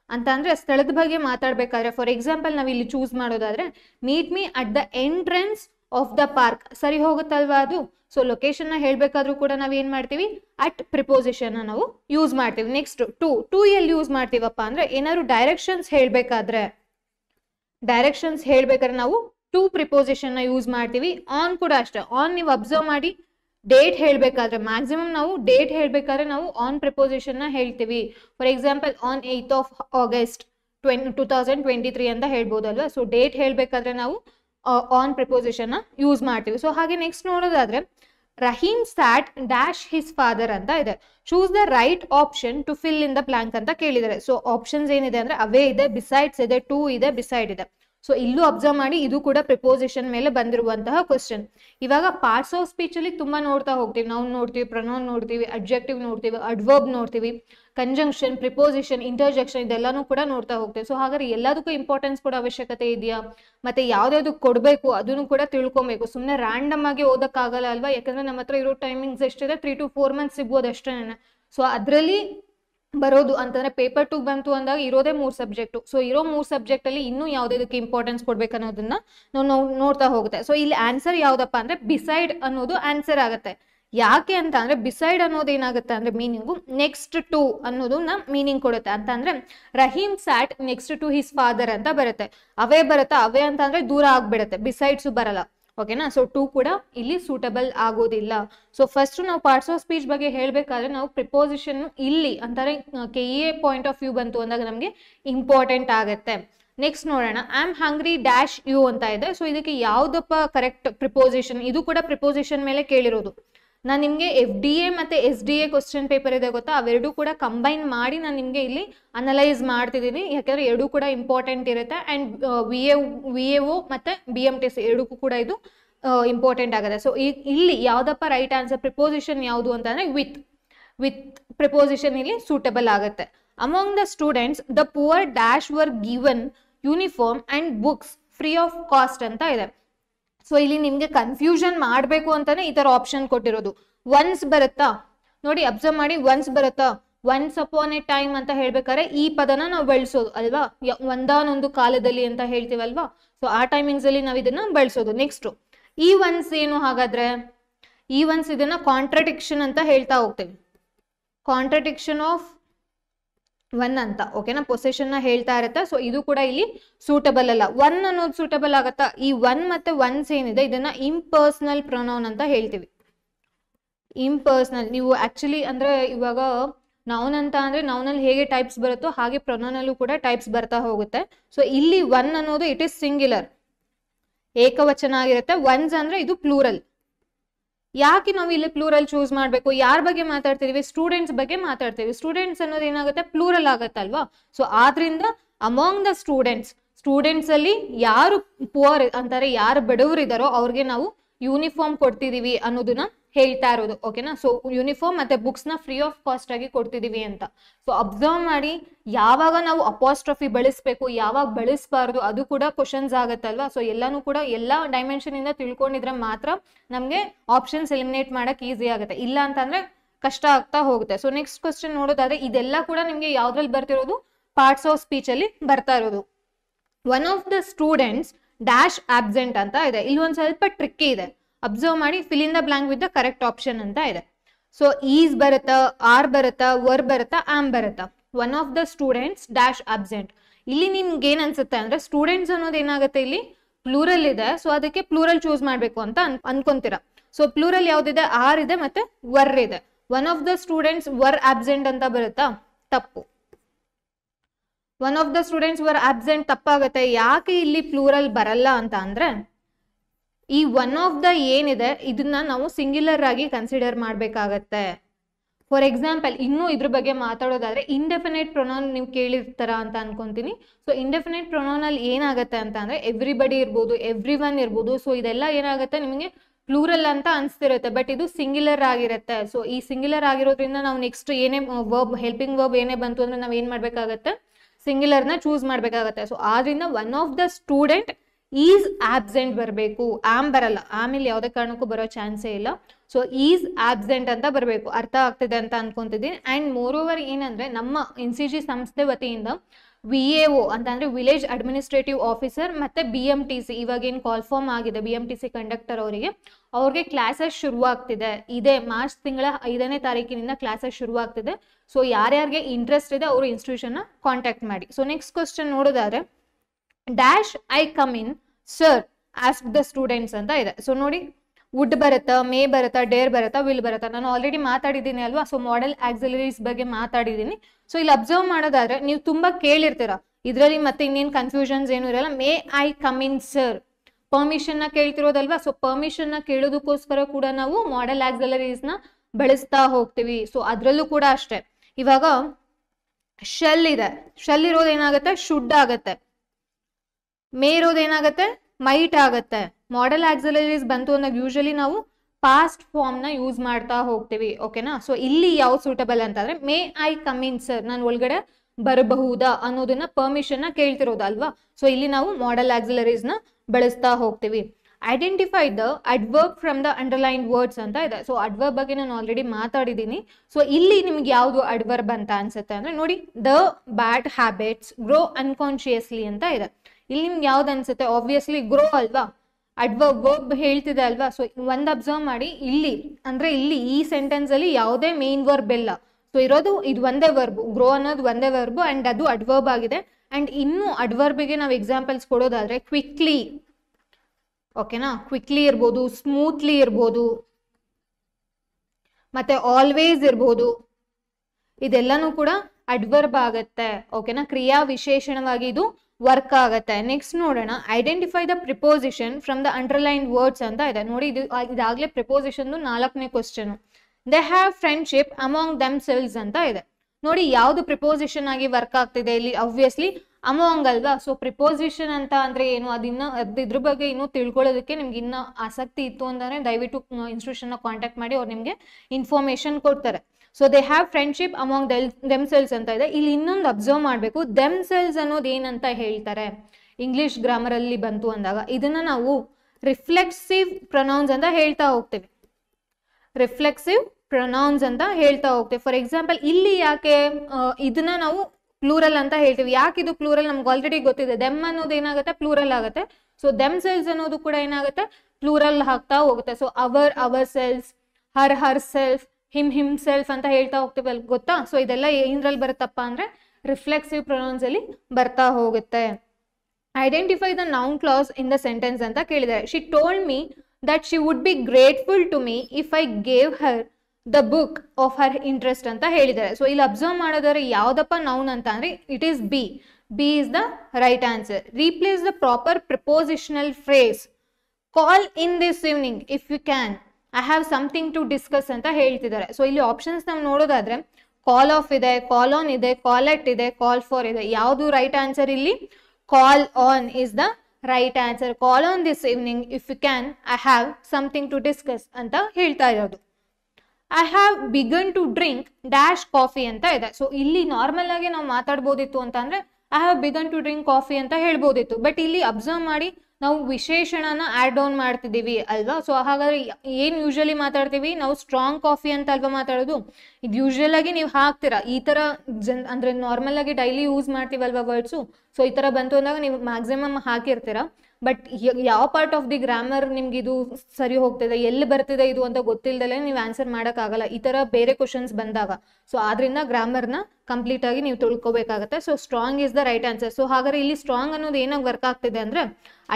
ಅಂತ ಅಂದ್ರೆ ಸ್ಥಳದ ಬಗ್ಗೆ ಮಾತಾಡ್ಬೇಕಾದ್ರೆ ಫಾರ್ ಎಕ್ಸಾಂಪಲ್ ನಾವು ಇಲ್ಲಿ ಚೂಸ್ ಮಾಡೋದಾದ್ರೆ meet me at the entrance of the park ಸರಿ ಹೋಗುತ್ತಲ್ವಾ ಅದು? ಸೊ ಲೊಕೇಶನ್ ಹೇಳ್ಬೇಕಾದ್ರೂ ಕೂಡ ನಾವು ಏನ್ ಮಾಡ್ತೀವಿ? ಅಟ್ ಪ್ರಿಪೋಸಿಷನ್ ನಾವು ಯೂಸ್ ಮಾಡ್ತೀವಿ. ನೆಕ್ಸ್ಟ್ ಟು ಟು ಎಲ್ಲಿ ಯೂಸ್ ಮಾಡ್ತೀವಪ್ಪ ಅಂದ್ರೆ ಏನಾದ್ರು ಡೈರೆಕ್ಷನ್ಸ್ ಹೇಳ್ಬೇಕಾದ್ರೆ. ಡೈರೆಕ್ಷನ್ಸ್ ಹೇಳ್ಬೇಕಾದ್ರೆ ನಾವು ಟು ಪ್ರಿಪೋಸಿಷನ್ ಯೂಸ್ ಮಾಡ್ತೀವಿ. ಆನ್ ಕೂಡ ಅಷ್ಟೇ. ಆನ್ ನೀವು ಅಬ್ಸರ್ವ್ ಮಾಡಿ ಡೇಟ್ ಹೇಳ್ಬೇಕಾದ್ರೆ. ಮ್ಯಾಕ್ಸಿಮಮ್ ನಾವು ಡೇಟ್ ಹೇಳ್ಬೇಕಾದ್ರೆ ನಾವು ಆನ್ ಪ್ರಿಪೋಸಿಷನ್ ಹೇಳ್ತೀವಿ. For example on eighth of August ಟ್ವೆನ್ two thousand twenty three ಅಂತ ಹೇಳ್ಬೋದಲ್ವಾ? ಸೊ ಡೇಟ್ ಹೇಳ್ಬೇಕಾದ್ರೆ ನಾವು ಆನ್ ಪ್ರಿಪೋಸಿಷನ್ ಯೂಸ್ ಮಾಡ್ತೀವಿ. ಸೊ ಹಾಗೆ ನೆಕ್ಸ್ಟ್ ನೋಡೋದಾದ್ರೆ Rahim sat dash his father ಅಂತ ಇದೆ. Choose the right option to fill in the blank ಅಂತ ಕೇಳಿದ್ದಾರೆ. ಸೊ ಆಪ್ಷನ್ಸ್ ಏನಿದೆ ಅಂದ್ರೆ, ಅವೇ ಇದೆ ಬಿಸೈಡ್ಸ್ ಇದೆ ಟೂ ಇದೆ ಬಿಸೈಡ್ ಇದೆ. ಸೊ ಇಲ್ಲೂ ಅಬ್ಸರ್ವ್ ಮಾಡಿ ಇದು ಕೂಡ ಪ್ರಿಪೋಸಿಷನ್ ಮೇಲೆ ಬಂದಿರುವಂತಹ ಕ್ವಶನ್ ಇವಾಗ ಪಾರ್ಟ್ಸ್ ಆಫ್ ಸ್ಪೀಚ್ ಅಲ್ಲಿ ತುಂಬಾ ನೋಡ್ತಾ ಹೋಗ್ತೀವಿ. ನಾವು ನೋಡ್ತೀವಿ ಪ್ರನೌನ್ ನೋಡ್ತೀವಿ ಅಬ್ಜೆಕ್ಟಿವ್ ನೋಡ್ತೀವಿ ಅಡ್ವರ್ಬ್ ನೋಡ್ತೀವಿ ಕಂಜಂಕ್ಷನ್ ಪ್ರಿಪೋಸಿಷನ್ ಇಂಟರ್ಜೆಕ್ಷನ್ ಇದೆಲ್ಲಾನು ಕೂಡ ನೋಡ್ತಾ ಹೋಗ್ತೀವಿ. ಸೊ ಹಾಗಾದ್ರೆ ಎಲ್ಲದಕ್ಕೂ ಇಂಪಾರ್ಟೆನ್ಸ್ ಕೂಡ ಅವಶ್ಯಕತೆ ಇದೆಯಾ? ಮತ್ತೆ ಯಾವ್ದಾವ್ದು ಕೊಡಬೇಕು ಅದನ್ನು ಕೂಡ ತಿಳ್ಕೊಬೇಕು. ಸುಮ್ಮನೆ ರ್ಯಾಂಡಮ್ ಆಗಿ ಓದಕ್ಕಾಗಲ್ಲ ಅಲ್ವಾ? ಯಾಕಂದ್ರೆ ನಮ್ಮ ಹತ್ರ ಇರೋ ಟೈಮಿಂಗ್ಸ್ ಎಷ್ಟಿದೆ? ತ್ರೀ ಟು ಫೋರ್ ಮಂತ್ಸ್ ಸಿಗ್ಬೋದು ಅಷ್ಟೇ ಸೊ ಅದರಲ್ಲಿ ಬರೋದು ಅಂತಂದ್ರೆ ಪೇಪರ್ ಟು ಬಂತು ಅಂದಾಗ ಇರೋದೇ ಮೂರು ಸಬ್ಜೆಕ್ಟು ಸೊ ಇರೋ ಮೂರು ಸಬ್ಜೆಕ್ಟ್ ಅಲ್ಲಿ ಇನ್ನೂ ಯಾವುದಕ್ಕೆ ಇಂಪಾರ್ಟೆನ್ಸ್ ಕೊಡ್ಬೇಕು ಅನ್ನೋದನ್ನ ನಾವು ನೋಡ್ತಾ ಹೋಗುತ್ತೆ. ಸೊ ಇಲ್ಲಿ ಆನ್ಸರ್ ಯಾವ್ದಪ್ಪ ಅಂದ್ರೆ ಬಿಸೈಡ್ ಅನ್ನೋದು ಆನ್ಸರ್ ಆಗುತ್ತೆ. ಯಾಕೆ ಅಂತ ಅಂದ್ರೆ ಬಿಸೈಡ್ ಅನ್ನೋದು ಏನಾಗುತ್ತೆ ಅಂದ್ರೆ ಮೀನಿಂಗು ನೆಕ್ಸ್ಟ್ ಟು ಅನ್ನೋದನ್ನ ಮೀನಿಂಗ್ ಕೊಡುತ್ತೆ. ಅಂತ ಅಂದ್ರೆ Rahim sat next to his father ಅಂತ ಬರುತ್ತೆ. ಅವೇ ಬರುತ್ತಾ. ಅವೇ ಅಂತ ಅಂದ್ರೆ ದೂರ ಆಗ್ಬಿಡುತ್ತೆ. ಬಿಸೈಡ್ಸ್ ಬರಲ್ಲ. ಓಕೆನಾ ಸೊ ಟೂ ಕೂಡ ಇಲ್ಲಿ ಸೂಟಬಲ್ ಆಗೋದಿಲ್ಲ. ಸೊ ಫಸ್ಟ್ ನಾವು ಪಾರ್ಟ್ಸ್ ಆಫ್ ಸ್ಪೀಚ್ ಬಗ್ಗೆ ಹೇಳಬೇಕಾದ್ರೆ ನಾವು ಪ್ರಿಪೋಸಿಷನ್ ಇಲ್ಲಿ ಅಂತಾರೆ K A point of view ಬಂತು ಅಂದಾಗ ನಮಗೆ ಇಂಪಾರ್ಟೆಂಟ್ ಆಗುತ್ತೆ. ನೆಕ್ಸ್ಟ್ ನೋಡೋಣ. I am hungry dash you ಅಂತ ಇದೆ. ಸೊ ಇದಕ್ಕೆ ಯಾವ್ದಪ್ಪ ಕರೆಕ್ಟ್ ಪ್ರಿಪೋಸಿಷನ್ ಇದು ಕೂಡ ಪ್ರಿಪೋಸಿಷನ್ ಮೇಲೆ ಕೇಳಿರೋದು. ನಾನು ನಿಮಗೆ ಎಫ್ ಡಿ ಎ ಮತ್ತು S D A question paper ಇದೆ ಗೊತ್ತಾ? ಅವೆರಡೂ ಕೂಡ ಕಂಬೈನ್ ಮಾಡಿ ನಾನು ನಿಮಗೆ ಇಲ್ಲಿ ಅನಲೈಸ್ ಮಾಡ್ತಿದ್ದೀನಿ ಯಾಕೆಂದರೆ ಎರಡೂ ಕೂಡ ಇಂಪಾರ್ಟೆಂಟ್ ಇರುತ್ತೆ. And V A V A O ಮತ್ತು ಬಿ ಎಂ ಟಿ ಸಿ ಎರಡಕ್ಕೂ ಕೂಡ ಇದು ಇಂಪಾರ್ಟೆಂಟ್ ಆಗುತ್ತೆ. ಸೊ ಇಲ್ಲಿ ಯಾವುದಪ್ಪ ರೈಟ್ ಆನ್ಸರ್ ಪ್ರಿಪೋಸಿಷನ್ ಯಾವುದು ಅಂತಂದರೆ ವಿತ್ ವಿತ್ ಪ್ರಿಪೋಸಿಷನ್ ಇಲ್ಲಿ ಸೂಟಬಲ್ ಆಗುತ್ತೆ. Among the students the poor dash were given uniform and books free of cost ಅಂತ ಇದೆ. ಸೊ ಇಲ್ಲಿ ನಿಮ್ಗೆ ಕನ್ಫ್ಯೂಷನ್ ಮಾಡಬೇಕು ಅಂತಾನೆ ಈ ತರ ಆಪ್ಷನ್ ಕೊಟ್ಟಿರೋದು. ಒನ್ಸ್ ಬರುತ್ತಾ? ನೋಡಿ ಅಬ್ಸರ್ವ್ ಮಾಡಿ ಒನ್ಸ್ ಬರುತ್ತಾ? ಒನ್ಸ್ ಅಪಾನ್ ಎ ಟೈಮ್ ಅಂತ ಹೇಳ್ಬೇಕಾದ್ರೆ ಈ ಪದನ ನಾವು ಬಳಸೋದು, ಅಲ್ವಾ? ಒಂದಾನೊಂದು ಕಾಲದಲ್ಲಿ ಅಂತ ಹೇಳ್ತೀವಲ್ವಾ? ಸೊ ಆ ಟೈಮಿಂಗ್ಸ್ ಅಲ್ಲಿ ನಾವು ಇದನ್ನ ಬಳಸೋದು. ನೆಕ್ಸ್ಟ್ ಈ ಒನ್ಸ್ ಏನು ಹಾಗಾದ್ರೆ? ಈ ಒನ್ಸ್ ಇದನ್ನ ಕಾಂಟ್ರಡಿಕ್ಷನ್ ಅಂತ ಹೇಳ್ತಾ ಹೋಗ್ತೇವೆ. ಕಾಂಟ್ರಡಿಕ್ಷನ್ ಆಫ್ ಒನ್ ಅಂತ ಓಕೆನಾ ಪೊಸೆಷನ್ನ ಹೇಳ್ತಾ ಇರುತ್ತೆ ಸೊ ಇದು ಕೂಡ ಇಲ್ಲಿ ಸೂಟಬಲ್ ಅಲ್ಲ. ಒನ್ ಅನ್ನೋದು ಸೂಟಬಲ್ ಆಗತ್ತಾ? ಈ ಒನ್ ಮತ್ತೆ ಒನ್ಸ್ ಏನಿದೆ, ಇದನ್ನ ಇಂಪರ್ಸನಲ್ ಪ್ರೊನೌನ್ ಅಂತ ಹೇಳ್ತೀವಿ. ಇಂಪರ್ಸನಲ್ ನೀವು ಆಕ್ಚುಲಿ ಅಂದ್ರೆ ಇವಾಗ ನೌನ್ ಅಂತ ಅಂದ್ರೆ ನೌನಲ್ಲಿ ಹೇಗೆ ಟೈಪ್ಸ್ ಬರುತ್ತೋ ಹಾಗೆ ಪ್ರೊನೌನಲ್ಲೂ ಕೂಡ ಟೈಪ್ಸ್ ಬರ್ತಾ ಹೋಗುತ್ತೆ. ಸೊ ಇಲ್ಲಿ ಒನ್ ಅನ್ನೋದು ಇಟ್ ಇಸ್ ಸಿಂಗ್ಯುಲರ್ ಏಕವಚನ ಆಗಿರುತ್ತೆ ಒನ್ಸ್ ಅಂದ್ರೆ ಇದು ಪ್ಲೂರಲ್ ಯಾಕೆ ನಾವು ಇಲ್ಲಿ ಪ್ಲೂರಲ್ ಚೂಸ್ ಮಾಡಬೇಕು? ಯಾರ ಬಗ್ಗೆ ಮಾತಾಡ್ತಿದೀವಿ? ಸ್ಟೂಡೆಂಟ್ಸ್ ಬಗ್ಗೆ ಮಾತಾಡ್ತೀವಿ ಸ್ಟೂಡೆಂಟ್ಸ್ ಅನ್ನೋದು ಏನಾಗುತ್ತೆ? ಪ್ಲೂರಲ್ ಆಗತ್ತಲ್ವಾ? ಸೊ ಆದ್ರಿಂದ ಅಮಾಂಗ್ ದ ಸ್ಟೂಡೆಂಟ್ಸ್ ಸ್ಟೂಡೆಂಟ್ಸ್ ಅಲ್ಲಿ ಯಾರು ಪುವರ್ ಅಂತಾರೆ, ಯಾರು ಬಡವರು ಇದಾರೋ ಅವ್ರಿಗೆ ನಾವು ಯೂನಿಫಾರ್ಮ್ ಕೊಡ್ತಿದೀವಿ ಅನ್ನೋದನ್ನ ಹೇಳ್ತಾ ಇರೋದು ಓಕೆನಾ ಸೊ ಯೂನಿಫಾರ್ಮ್ ಮತ್ತೆ ಬುಕ್ಸ್ನ ಫ್ರೀ ಆಫ್ ಕಾಸ್ಟ್ ಆಗಿ ಕೊಡ್ತಿದೀವಿ ಅಂತ. ಸೊ ಅಬ್ಸರ್ವ್ ಮಾಡಿ, ಯಾವಾಗ ನಾವು ಅಪಾಸ್ಟ್ರಫಿ ಬಳಸಬೇಕು, ಯಾವಾಗ ಬಳಸಬಾರ್ದು, ಅದು ಕೂಡ ಕ್ವಶನ್ಸ್ ಆಗತ್ತಲ್ವಾ? ಸೊ ಎಲ್ಲಾನು ಕೂಡ ಎಲ್ಲಾ ಡೈಮೆನ್ಷನ್ ಇಂದ ತಿಳ್ಕೊಂಡಿದ್ರೆ ಮಾತ್ರ ನಮ್ಗೆ ಆಪ್ಷನ್ಸ್ ಎಲಿಮಿನೇಟ್ ಮಾಡಕ್ ಈಸಿ ಆಗುತ್ತೆ. ಇಲ್ಲ ಅಂತಂದ್ರೆ ಕಷ್ಟ ಆಗ್ತಾ ಹೋಗುತ್ತೆ. ಸೊ ನೆಕ್ಸ್ಟ್ ಕ್ವಶನ್ ನೋಡೋದಾದ್ರೆ, ಇದೆಲ್ಲ ಕೂಡ ನಿಮ್ಗೆ ಯಾವ್ದ್ರಲ್ಲಿ ಬರ್ತಿರೋದು? ಪಾರ್ಟ್ಸ್ ಆಫ್ ಸ್ಪೀಚ್ ಅಲ್ಲಿ ಬರ್ತಾ ಇರೋದು. One of the students dash absent ಅಂತ ಇದೆ. ಇಲ್ಲಿ ಒಂದ್ ಸ್ವಲ್ಪ ಟ್ರಿಕ್ಕಿ ಇದೆ. ಅಬ್ಸರ್ವ್ ಮಾಡಿ fill in the blank with the correct option ಅಂತ ಇದೆ. ಸೊ ಈಸ್ ಬರುತ್ತಾ ಆರ್ ಬರುತ್ತಾ ವರ್ ಬರುತ್ತಾ ಆಮ್ ಬರುತ್ತಾ? One of the students dash absent ಇಲ್ಲಿ ನಿಮ್ಗೆ ಏನ್ ಅನ್ಸುತ್ತೆ ಅಂದ್ರೆ ಸ್ಟೂಡೆಂಟ್ಸ್ ಅನ್ನೋದು ಏನಾಗುತ್ತೆ ಇಲ್ಲಿ? ಪ್ಲೂರಲ್ ಇದೆ. ಸೊ ಅದಕ್ಕೆ ಪ್ಲೂರಲ್ ಚೂಸ್ ಮಾಡ್ಬೇಕು ಅಂತ ಅನ್, ಅನ್ಕೊಂತೀರಾ? ಸೊ ಪ್ಲೂರಲ್ ಯಾವ್ದಿದೆ? ಆರ್ ಇದೆ ಮತ್ತೆ ವರ್ ಇದೆ. One of the students were absent ಅಂತ ಬರುತ್ತಾ? ತಪ್ಪು. One of the students were absent ತಪ್ಪಾಗುತ್ತೆ. ಯಾಕೆ ಇಲ್ಲಿ ಪ್ಲೂರಲ್ ಬರಲ್ಲ ಅಂತ ಅಂದ್ರೆ ಈ ಒನ್ ಆಫ್ ದ ಏನಿದೆ, ಇದನ್ನ ನಾವು ಸಿಂಗ್ಯುಲರ್ ಆಗಿ ಕನ್ಸಿಡರ್ ಮಾಡಬೇಕಾಗತ್ತೆ. ಫಾರ್ ಎಕ್ಸಾಂಪಲ್ ಇನ್ನೂ ಇದ್ರ ಬಗ್ಗೆ ಮಾತಾಡೋದಾದ್ರೆ ಇಂಡೆಫಿನೆಟ್ ಪ್ರೊನೌನ್ ನೀವು ಕೇಳಿರ್ತಾರ ಅಂತ ಅನ್ಕೊಂತೀನಿ. ಸೊ ಇಂಡೆಫಿನೇಟ್ ಪ್ರೊನೌನಲ್ಲಿ ಏನಾಗುತ್ತೆ ಅಂತ ಅಂದ್ರೆ ಎವ್ರಿಬಡಿ ಇರ್ಬೋದು ಎವ್ರಿ ಒನ್ ಇರ್ಬೋದು. ಸೊ ಇದೆಲ್ಲ ಏನಾಗುತ್ತೆ ನಿಮಗೆ ಪ್ಲೂರಲ್ ಅಂತ ಅನ್ಸ್ತಿರುತ್ತೆ ಬಟ್ ಇದು ಸಿಂಗ್ಯುಲರ್ ಆಗಿರುತ್ತೆ. ಸೊ ಈ ಸಿಂಗ್ಯುಲರ್ ಆಗಿರೋದ್ರಿಂದ ನಾವು ನೆಕ್ಸ್ಟ್ ಏನೇ ವರ್ಬ್ ಹೆಲ್ಪಿಂಗ್ ವರ್ಬ್ ಏನೇ ಬಂತು ಅಂದ್ರೆ ನಾವು ಏನು ಮಾಡಬೇಕಾಗತ್ತೆ? ಸಿಂಗ್ಯುಲರ್ನ ಚೂಸ್ ಮಾಡಬೇಕಾಗತ್ತೆ. ಸೊ ಆದ್ರಿಂದ one of the student is absent ಬರಬೇಕು. ಆಮ್ ಬರಲ್ಲ. ಆಮೇಲೆ ಯಾವುದೇ ಕಾರಣಕ್ಕೂ ಬರೋ ಚಾನ್ಸೇ ಇಲ್ಲ. ಸೊ ಈಸ್ ಆಬ್ಸೆಂಟ್ ಅಂತ ಬರಬೇಕು. ಅರ್ಥ ಆಗ್ತಿದೆ ಅಂತ ಅನ್ಕೊಂತಿದ್ದೀನಿ. ಆ್ಯಂಡ್ ಮೋರ್ ಓವರ್ ಏನಂದ್ರೆ, ನಮ್ಮ ಎನ್ ಸಿ ಜಿ ಸಂಸ್ಥೆ ವತಿಯಿಂದ ವಿ ಎ ಒ ಅಂತಂದ್ರೆ ವಿಲೇಜ್ ಅಡ್ಮಿನಿಸ್ಟ್ರೇಟಿವ್ ಆಫೀಸರ್ ಮತ್ತೆ ಬಿ ಎಂ ಟಿ ಸಿ ಇವಾಗ ಏನು ಕಾಲ್ ಫಾರ್ಮ್ ಆಗಿದೆ B M T C conductor ಅವರಿಗೆ, ಅವ್ರಿಗೆ ಕ್ಲಾಸಸ್ ಶುರುವಾಗ್ತಿದೆ. ಇದೇ. ಮಾರ್ಚ್ ತಿಂಗಳ ಐದನೇ ತಾರೀಕಿನಿಂದ ಕ್ಲಾಸಸ್ ಶುರುವಾಗ್ತಿದೆ. ಸೊ ಯಾರ್ಯಾರಿಗೆ ಇಂಟ್ರೆಸ್ಟ್ ಇದೆ, ಅವರು ಇನ್ಸ್ಟಿಟ್ಯೂಷನ್ನ ಕಾಂಟ್ಯಾಕ್ಟ್ ಮಾಡಿ. ಸೊ ನೆಕ್ಸ್ಟ್ ಕ್ವಶನ್ ನೋಡೋದಾದ್ರೆ dash I come in sir ask the students ಅಂತ ಇದೆ. ಸೊ ನೋಡಿ ವುಡ್ ಬರುತ್ತಾ ಮೇ ಬರುತ್ತಾ ಡೇರ್ ಬರುತ್ತಾ ವಿಲ್ ಬರುತ್ತಾ ನಾನು ಆಲ್ರೆಡಿ ಮಾತಾಡಿದ್ದೀನಿ ಅಲ್ವಾ? ಸೊ ಮಾಡೆಲ್ ಆಕ್ಸಿಲರೀಸ್ ಬಗ್ಗೆ ಮಾತಾಡಿದ್ದೀನಿ. ಸೊ ಇಲ್ಲಿ ಅಬ್ಸರ್ವ್ ಮಾಡೋದಾದ್ರೆ, ನೀವು ತುಂಬಾ ಕೇಳಿರ್ತೀರ. ಇದರಲ್ಲಿ ಮತ್ತೆ ಇನ್ನೇನು ಕನ್ಫ್ಯೂಷನ್ಸ್ ಏನು ಇರಲ್ಲ. May I come in sir ಪರ್ಮಿಷನ್ನ ಕೇಳ್ತಿರೋದಲ್ವಾ? ಸೊ ಪರ್ಮಿಷನ್ನ ಕೇಳೋದಕ್ಕೋಸ್ಕರ ಕೂಡ ನಾವು ಮಾಡೆಲ್ ಆಕ್ಸಿಲರೀಸ್ನ ಬಳಸ್ತಾ ಹೋಗ್ತೀವಿ. ಸೊ ಅದ್ರಲ್ಲೂ ಕೂಡ ಅಷ್ಟೇ. ಇವಾಗ ಶೆಲ್ ಇದೆ. ಶೆಲ್ ಇರೋದು ಏನಾಗುತ್ತೆ? ಶುಡ್ ಆಗತ್ತೆ. ಮೇ ಏನಾಗುತ್ತೆ? ಮೈಟ್ ಆಗುತ್ತೆ. ಮಾಡೆಲ್ ಆಕ್ಸಿಲರೀಸ್ ಬಂತು ಅಂದಾಗ ಯೂಶಲಿ ನಾವು ಪಾಸ್ಟ್ ಫಾರ್ಮ್ನ ಯೂಸ್ ಮಾಡ್ತಾ ಹೋಗ್ತೀವಿ ಓಕೆನಾ ಸೊ ಇಲ್ಲಿ ಯಾವ್ದು ಸೂಟಬಲ್ ಅಂತಂದ್ರೆ may I come in sir ನಾನು ಒಳಗಡೆ ಬರಬಹುದಾ ಅನ್ನೋದನ್ನ ಪರ್ಮಿಷನ್ನ ನ ಕೇಳ್ತಿರೋದು ಅಲ್ವಾ? ಸೊ ಇಲ್ಲಿ ನಾವು ಮಾಡೆಲ್ನ ಬಳಸ್ತಾ ಹೋಗ್ತೀವಿ. Identify the adverb from the underline words ಅಂತ ಇದೆ. ಸೊ ಅಡ್ವರ್ಬ್ ಬಗ್ಗೆ ನಾನು ಆಲ್ರೆಡಿ ಮಾತಾಡಿದ್ದೀನಿ. ಸೊ ಇಲ್ಲಿ ನಿಮ್ಗೆ ಯಾವುದು ಅಡ್ವರ್ಬ್ ಅಂತ ಅನ್ಸುತ್ತೆ ಅಂದ್ರೆ, ನೋಡಿ the bad habits grow unconsciously ಅಂತ ಇದೆ. ಇಲ್ಲಿ ನಿಮ್ಗೆ ಯಾವ್ದು ಅನ್ಸುತ್ತೆ? ಆಬ್ವಿಯಸ್ಲಿ ಗ್ರೋ ಅಲ್ವಾ? ಅಡ್ವರ್ಬ್ ವರ್ಬ್ ಹೇಳ್ತಿದೆ ಅಲ್ವಾ? ಸೊ ಒಂದ್ ಅಬ್ಸರ್ವ್ ಮಾಡಿ, ಇಲ್ಲಿ, ಅಂದ್ರೆ ಇಲ್ಲಿ ಈ ಸೆಂಟೆನ್ಸ್ ಅಲ್ಲಿ ಯಾವುದೇ ಮೇನ್ ವರ್ಬ್ ಇಲ್ಲ. ಸೊ ಇರೋದು ಇದು ಒಂದೇ ವರ್ಬ್ ಗ್ರೋ ಅನ್ನೋದು ಒಂದೇ ವರ್ಬ್ ಅಂಡ್ ಅದು ಅಡ್ವರ್ಬ್ ಆಗಿದೆ. ಅಂಡ್ ಇನ್ನು ಅಡ್ವರ್ಬಿಗೆ ನಾವು ಎಕ್ಸಾಂಪಲ್ಸ್ ಕೊಡೋದಾದ್ರೆ ಕ್ವಿಕ್ಲಿ ಓಕೆನಾ ಕ್ವಿಕ್ಲಿ ಇರ್ಬೋದು ಸ್ಮೂತ್ಲಿ ಇರ್ಬೋದು, ಮತ್ತೆ ಆಲ್ವೇಸ್ ಇರ್ಬೋದು. ಇದೆಲ್ಲನೂ ಕೂಡ ಅಡ್ವರ್ಬ್ ಆಗತ್ತೆ. ಓಕೆನಾ ಕ್ರಿಯಾ ವಿಶೇಷಣವಾಗಿ ಇದು ವರ್ಕ್ ಆಗುತ್ತೆ. ನೆಕ್ಸ್ಟ್ ನೋಡೋಣ. Identify the preposition from the underline words ಅಂತ ಇದೆ. ನೋಡಿ, ಇದು ಇದಾಗಲೇ ಪ್ರಿಪೋಸಿಷನ್ ನಾಲ್ಕನೇ question they have friendship among themselves ಅಂತ ಇದೆ. ನೋಡಿ, ಯಾವ್ದು ಪ್ರಿಪೋಸಿಷನ್ ಆಗಿ ವರ್ಕ್ ಆಗ್ತಿದೆ ಇಲ್ಲಿ? ಅಬ್ವಿಯಸ್ಲಿ ಅಮಾಂಗ್ ಅಲ್ವಾ? ಸೊ ಪ್ರಿಪೋಸಿಷನ್ ಅಂತ ಅಂದ್ರೆ ಏನು? ಅದಿನ್ನ ಅದ್ ಇದ್ರ ಬಗ್ಗೆ ಇನ್ನೂ ತಿಳ್ಕೊಳ್ಳೋದಕ್ಕೆ ನಿಮ್ಗೆ ಇನ್ನೂ ಆಸಕ್ತಿ ಇತ್ತು ಅಂತಂದ್ರೆ ದಯವಿಟ್ಟು ಇನ್ಸ್ಟಿಟ್ಯೂಷನ್ ಕಾಂಟ್ಯಾಕ್ಟ್ ಮಾಡಿ ಅವ್ರು ನಿಮ್ಗೆ ಇನ್ಫಾರ್ಮೇಶನ್ ಕೊಡ್ತಾರೆ. So they have friendship among they'll themselves ಅಂತ ಇದೆ. ಇಲ್ಲಿ ಇನ್ನೊಂದು ಅಬ್ಸರ್ವ್ ಮಾಡಬೇಕು. ದೆಮ್ ಸೆಲ್ಸ್ ಅನ್ನೋದು ಏನಂತ ಹೇಳ್ತಾರೆ? ಇಂಗ್ಲೀಷ್ ಗ್ರಾಮರಲ್ಲಿ ಬಂತು ಅಂದಾಗ. ಇದನ್ನ ನಾವು ರಿಫ್ಲೆಕ್ಸಿವ್ ಪ್ರೊನೌನ್ಸ್ ಅಂತ ಹೇಳ್ತಾ ಹೋಗ್ತೀವಿ. ರಿಫ್ಲೆಕ್ಸಿವ್ ಪ್ರೊನೌನ್ಸ್ ಅಂತ ಹೇಳ್ತಾ ಹೋಗ್ತೇವೆ. ಫಾರ್ ಎಕ್ಸಾಂಪಲ್ ಇಲ್ಲಿ ಯಾಕೆ ಇದನ್ನ ನಾವು ಪ್ಲೂರಲ್ ಅಂತ ಹೇಳ್ತೀವಿ. ಯಾಕೆ ಇದು ಪ್ಲೂರಲ್ ನಮ್ಗೆ ಆಲ್ರೆಡಿ ಗೊತ್ತಿದೆ. ದೆಮ್ ಅನ್ನೋದು ಏನಾಗುತ್ತೆ? ಪ್ಲೂರಲ್ ಆಗುತ್ತೆ. ಸೊ ದೆಮ್ ಸೆಲ್ಸ್ ಅನ್ನೋದು ಕೂಡ ಏನಾಗುತ್ತೆ? ಪ್ಲೂರಲ್ ಹಾಕ್ತಾ ಹೋಗುತ್ತೆ. So our ourselves her herself him himself ಅಂತ ಹೇಳ್ತಾ ಹೋಗ್ತೀವಲ್ಲ ಗೊತ್ತಾ? ಸೊ ಇದೆಲ್ಲ ಏನ್ರಲ್ಲಿ ಬರುತ್ತಪ್ಪ ಅಂದ್ರೆ ರಿಫ್ಲೆಕ್ಸಿವ್ ಪ್ರೊನೌನ್ಸ್ ಅಲ್ಲಿ ಬರ್ತಾ ಹೋಗುತ್ತೆ. Identify the noun clause in the sentence ಅಂತ ಕೇಳಿದ್ದಾರೆ. She told me that she would be grateful to me if I gave her the book of her interest ಅಂತ ಹೇಳಿದ್ದಾರೆ. ಸೊ ಇಲ್ಲಿ ಅಬ್ಸರ್ವ್ ಮಾಡೋದಾದ್ರೆ ಯಾವ್ದಪ್ಪ ನೌನ್ ಅಂತ ಅಂದ್ರೆ it is B B is the right answer replace the proper prepositional phrase call in this evening if you can I have something to discuss ಅಂತ ಹೇಳ್ತಿದ್ದಾರೆ. So ಇಲ್ಲಿ ಆಪ್ಷನ್ಸ್ ನಾವು ನೋಡೋದಾದ್ರೆ ಕಾಲ್ ಆಫ್ ಇದೆ ಕಾಲ್ ಆನ್ ಇದೆ ಕಾಲ್ ಎಟ್ ಇದೆ call for ಇದೆ. ಯಾವುದು ರೈಟ್ ಆನ್ಸರ್ ಇಲ್ಲಿ? Call on is the right answer call on this evening if you can I have something to discuss ಅಂತ ಹೇಳ್ತಾ ಇರೋದು. I have begun to drink dash coffee ಅಂತ ಇದೆ. ಸೊ ಇಲ್ಲಿ ನಾರ್ಮಲ್ ಆಗಿ ನಾವು ಮಾತಾಡ್ಬೋದಿತ್ತು ಅಂತ ಅಂದ್ರೆ I have begun to drink coffee ಅಂತ ಹೇಳ್ಬೋದಿತ್ತು. ಬಟ್ ಇಲ್ಲಿ ಅಬ್ಸರ್ವ್ ಮಾಡಿ ನಾವು ವಿಶೇಷಣನ ಆಡ್ ಆನ್ ಮಾಡ್ತಿದ್ದೀವಿ ಅಲ್ವಾ? ಸೊ ಹಾಗಾದ್ರೆ ಏನ್ ಯೂಶಲಿ ಮಾತಾಡ್ತೀವಿ? ನಾವು ಸ್ಟ್ರಾಂಗ್ ಕಾಫಿ ಅಂತ ಅಲ್ವಾ ಮಾತಾಡೋದು? ಇದು ಯೂಶಲ್ ಆಗಿ ನೀವು ಹಾಕ್ತೀರಾ? ಈ ತರ ಜನ್, ಅಂದ್ರೆ ನಾರ್ಮಲ್ ಆಗಿ ಡೈಲಿ ಯೂಸ್ ಮಾಡ್ತೀವಲ್ವ ವರ್ಡ್ಸು ಸೊ ಈ ತರ ಬಂತು ಅಂದಾಗ ನೀವು ಮ್ಯಾಕ್ಸಿಮಮ್ ಹಾಕಿರ್ತೀರಾ? ಬಟ್ ಯಾವ ಪಾರ್ಟ್ ಆಫ್ ದಿ ಗ್ರಾಮರ್ ನಿಮ್ಗೆ ಇದು ಸರಿ ಹೋಗ್ತಿದೆ? ಎಲ್ಲಿ ಬರ್ತಿದೆ ಇದು ಅಂತ ಗೊತ್ತಿಲ್ಲದೆ ನೀವು ಆನ್ಸರ್ ಮಾಡೋಕ್ಕಾಗಲ್ಲ. ಈ ತರ ಬೇರೆ ಕ್ವಶನ್ಸ್ ಬಂದಾಗ. ಸೊ ಆದ್ರಿಂದ ಗ್ರಾಮರ್ನ ಕಂಪ್ಲೀಟ್ ಆಗಿ ನೀವು ತಿಳ್ಕೊಬೇಕಾಗತ್ತೆ. So strong is the right answer so ಹಾಗಾದ್ರೆ ಇಲ್ಲಿ ಸ್ಟ್ರಾಂಗ್ ಅನ್ನೋದು ಏನಾಗಿ ವರ್ಕ್ ಆಗ್ತಿದೆ ಅಂದ್ರೆ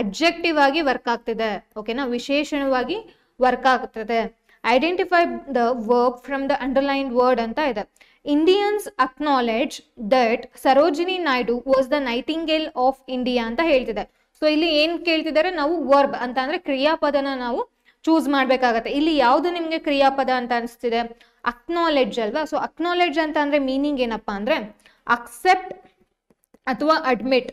ಅಬ್ಜೆಕ್ಟಿವ್ ಆಗಿ ವರ್ಕ್ ಆಗ್ತಿದೆ. ಓಕೆನಾ ವಿಶೇಷಣವಾಗಿ ವರ್ಕ್ ಆಗ್ತಿದೆ. Identify the verb from the underline word ಅಂತ ಇದೆ. Indians acknowledge that Sarojini Naidu was the nightingale of India ಅಂತ ಹೇಳ್ತಿದೆ. ಸೊ ಇಲ್ಲಿ ಏನ್ ಕೇಳ್ತಿದ್ದಾರೆ? ನಾವು ವರ್ಬ್ ಅಂತ ಅಂದ್ರೆ ಕ್ರಿಯಾಪದನ ನಾವು ಚೂಸ್ ಮಾಡ್ಬೇಕಾಗತ್ತೆ. ಇಲ್ಲಿ ಯಾವ್ದು ನಿಮ್ಗೆ ಕ್ರಿಯಾಪದ ಅಂತ ಅನಿಸ್ತಿದೆ? ಅಕ್ನಾಲೆಜ್ ಅಲ್ವಾ? ಸೊ ಅಕ್ನಾಲೆಡ್ಜ್ ಅಂತ ಅಂದ್ರೆ ಮೀನಿಂಗ್ ಏನಪ್ಪಾ ಅಂದ್ರೆ ಅಕ್ಸೆಪ್ಟ್ ಅಥವಾ ಅಡ್ಮಿಟ್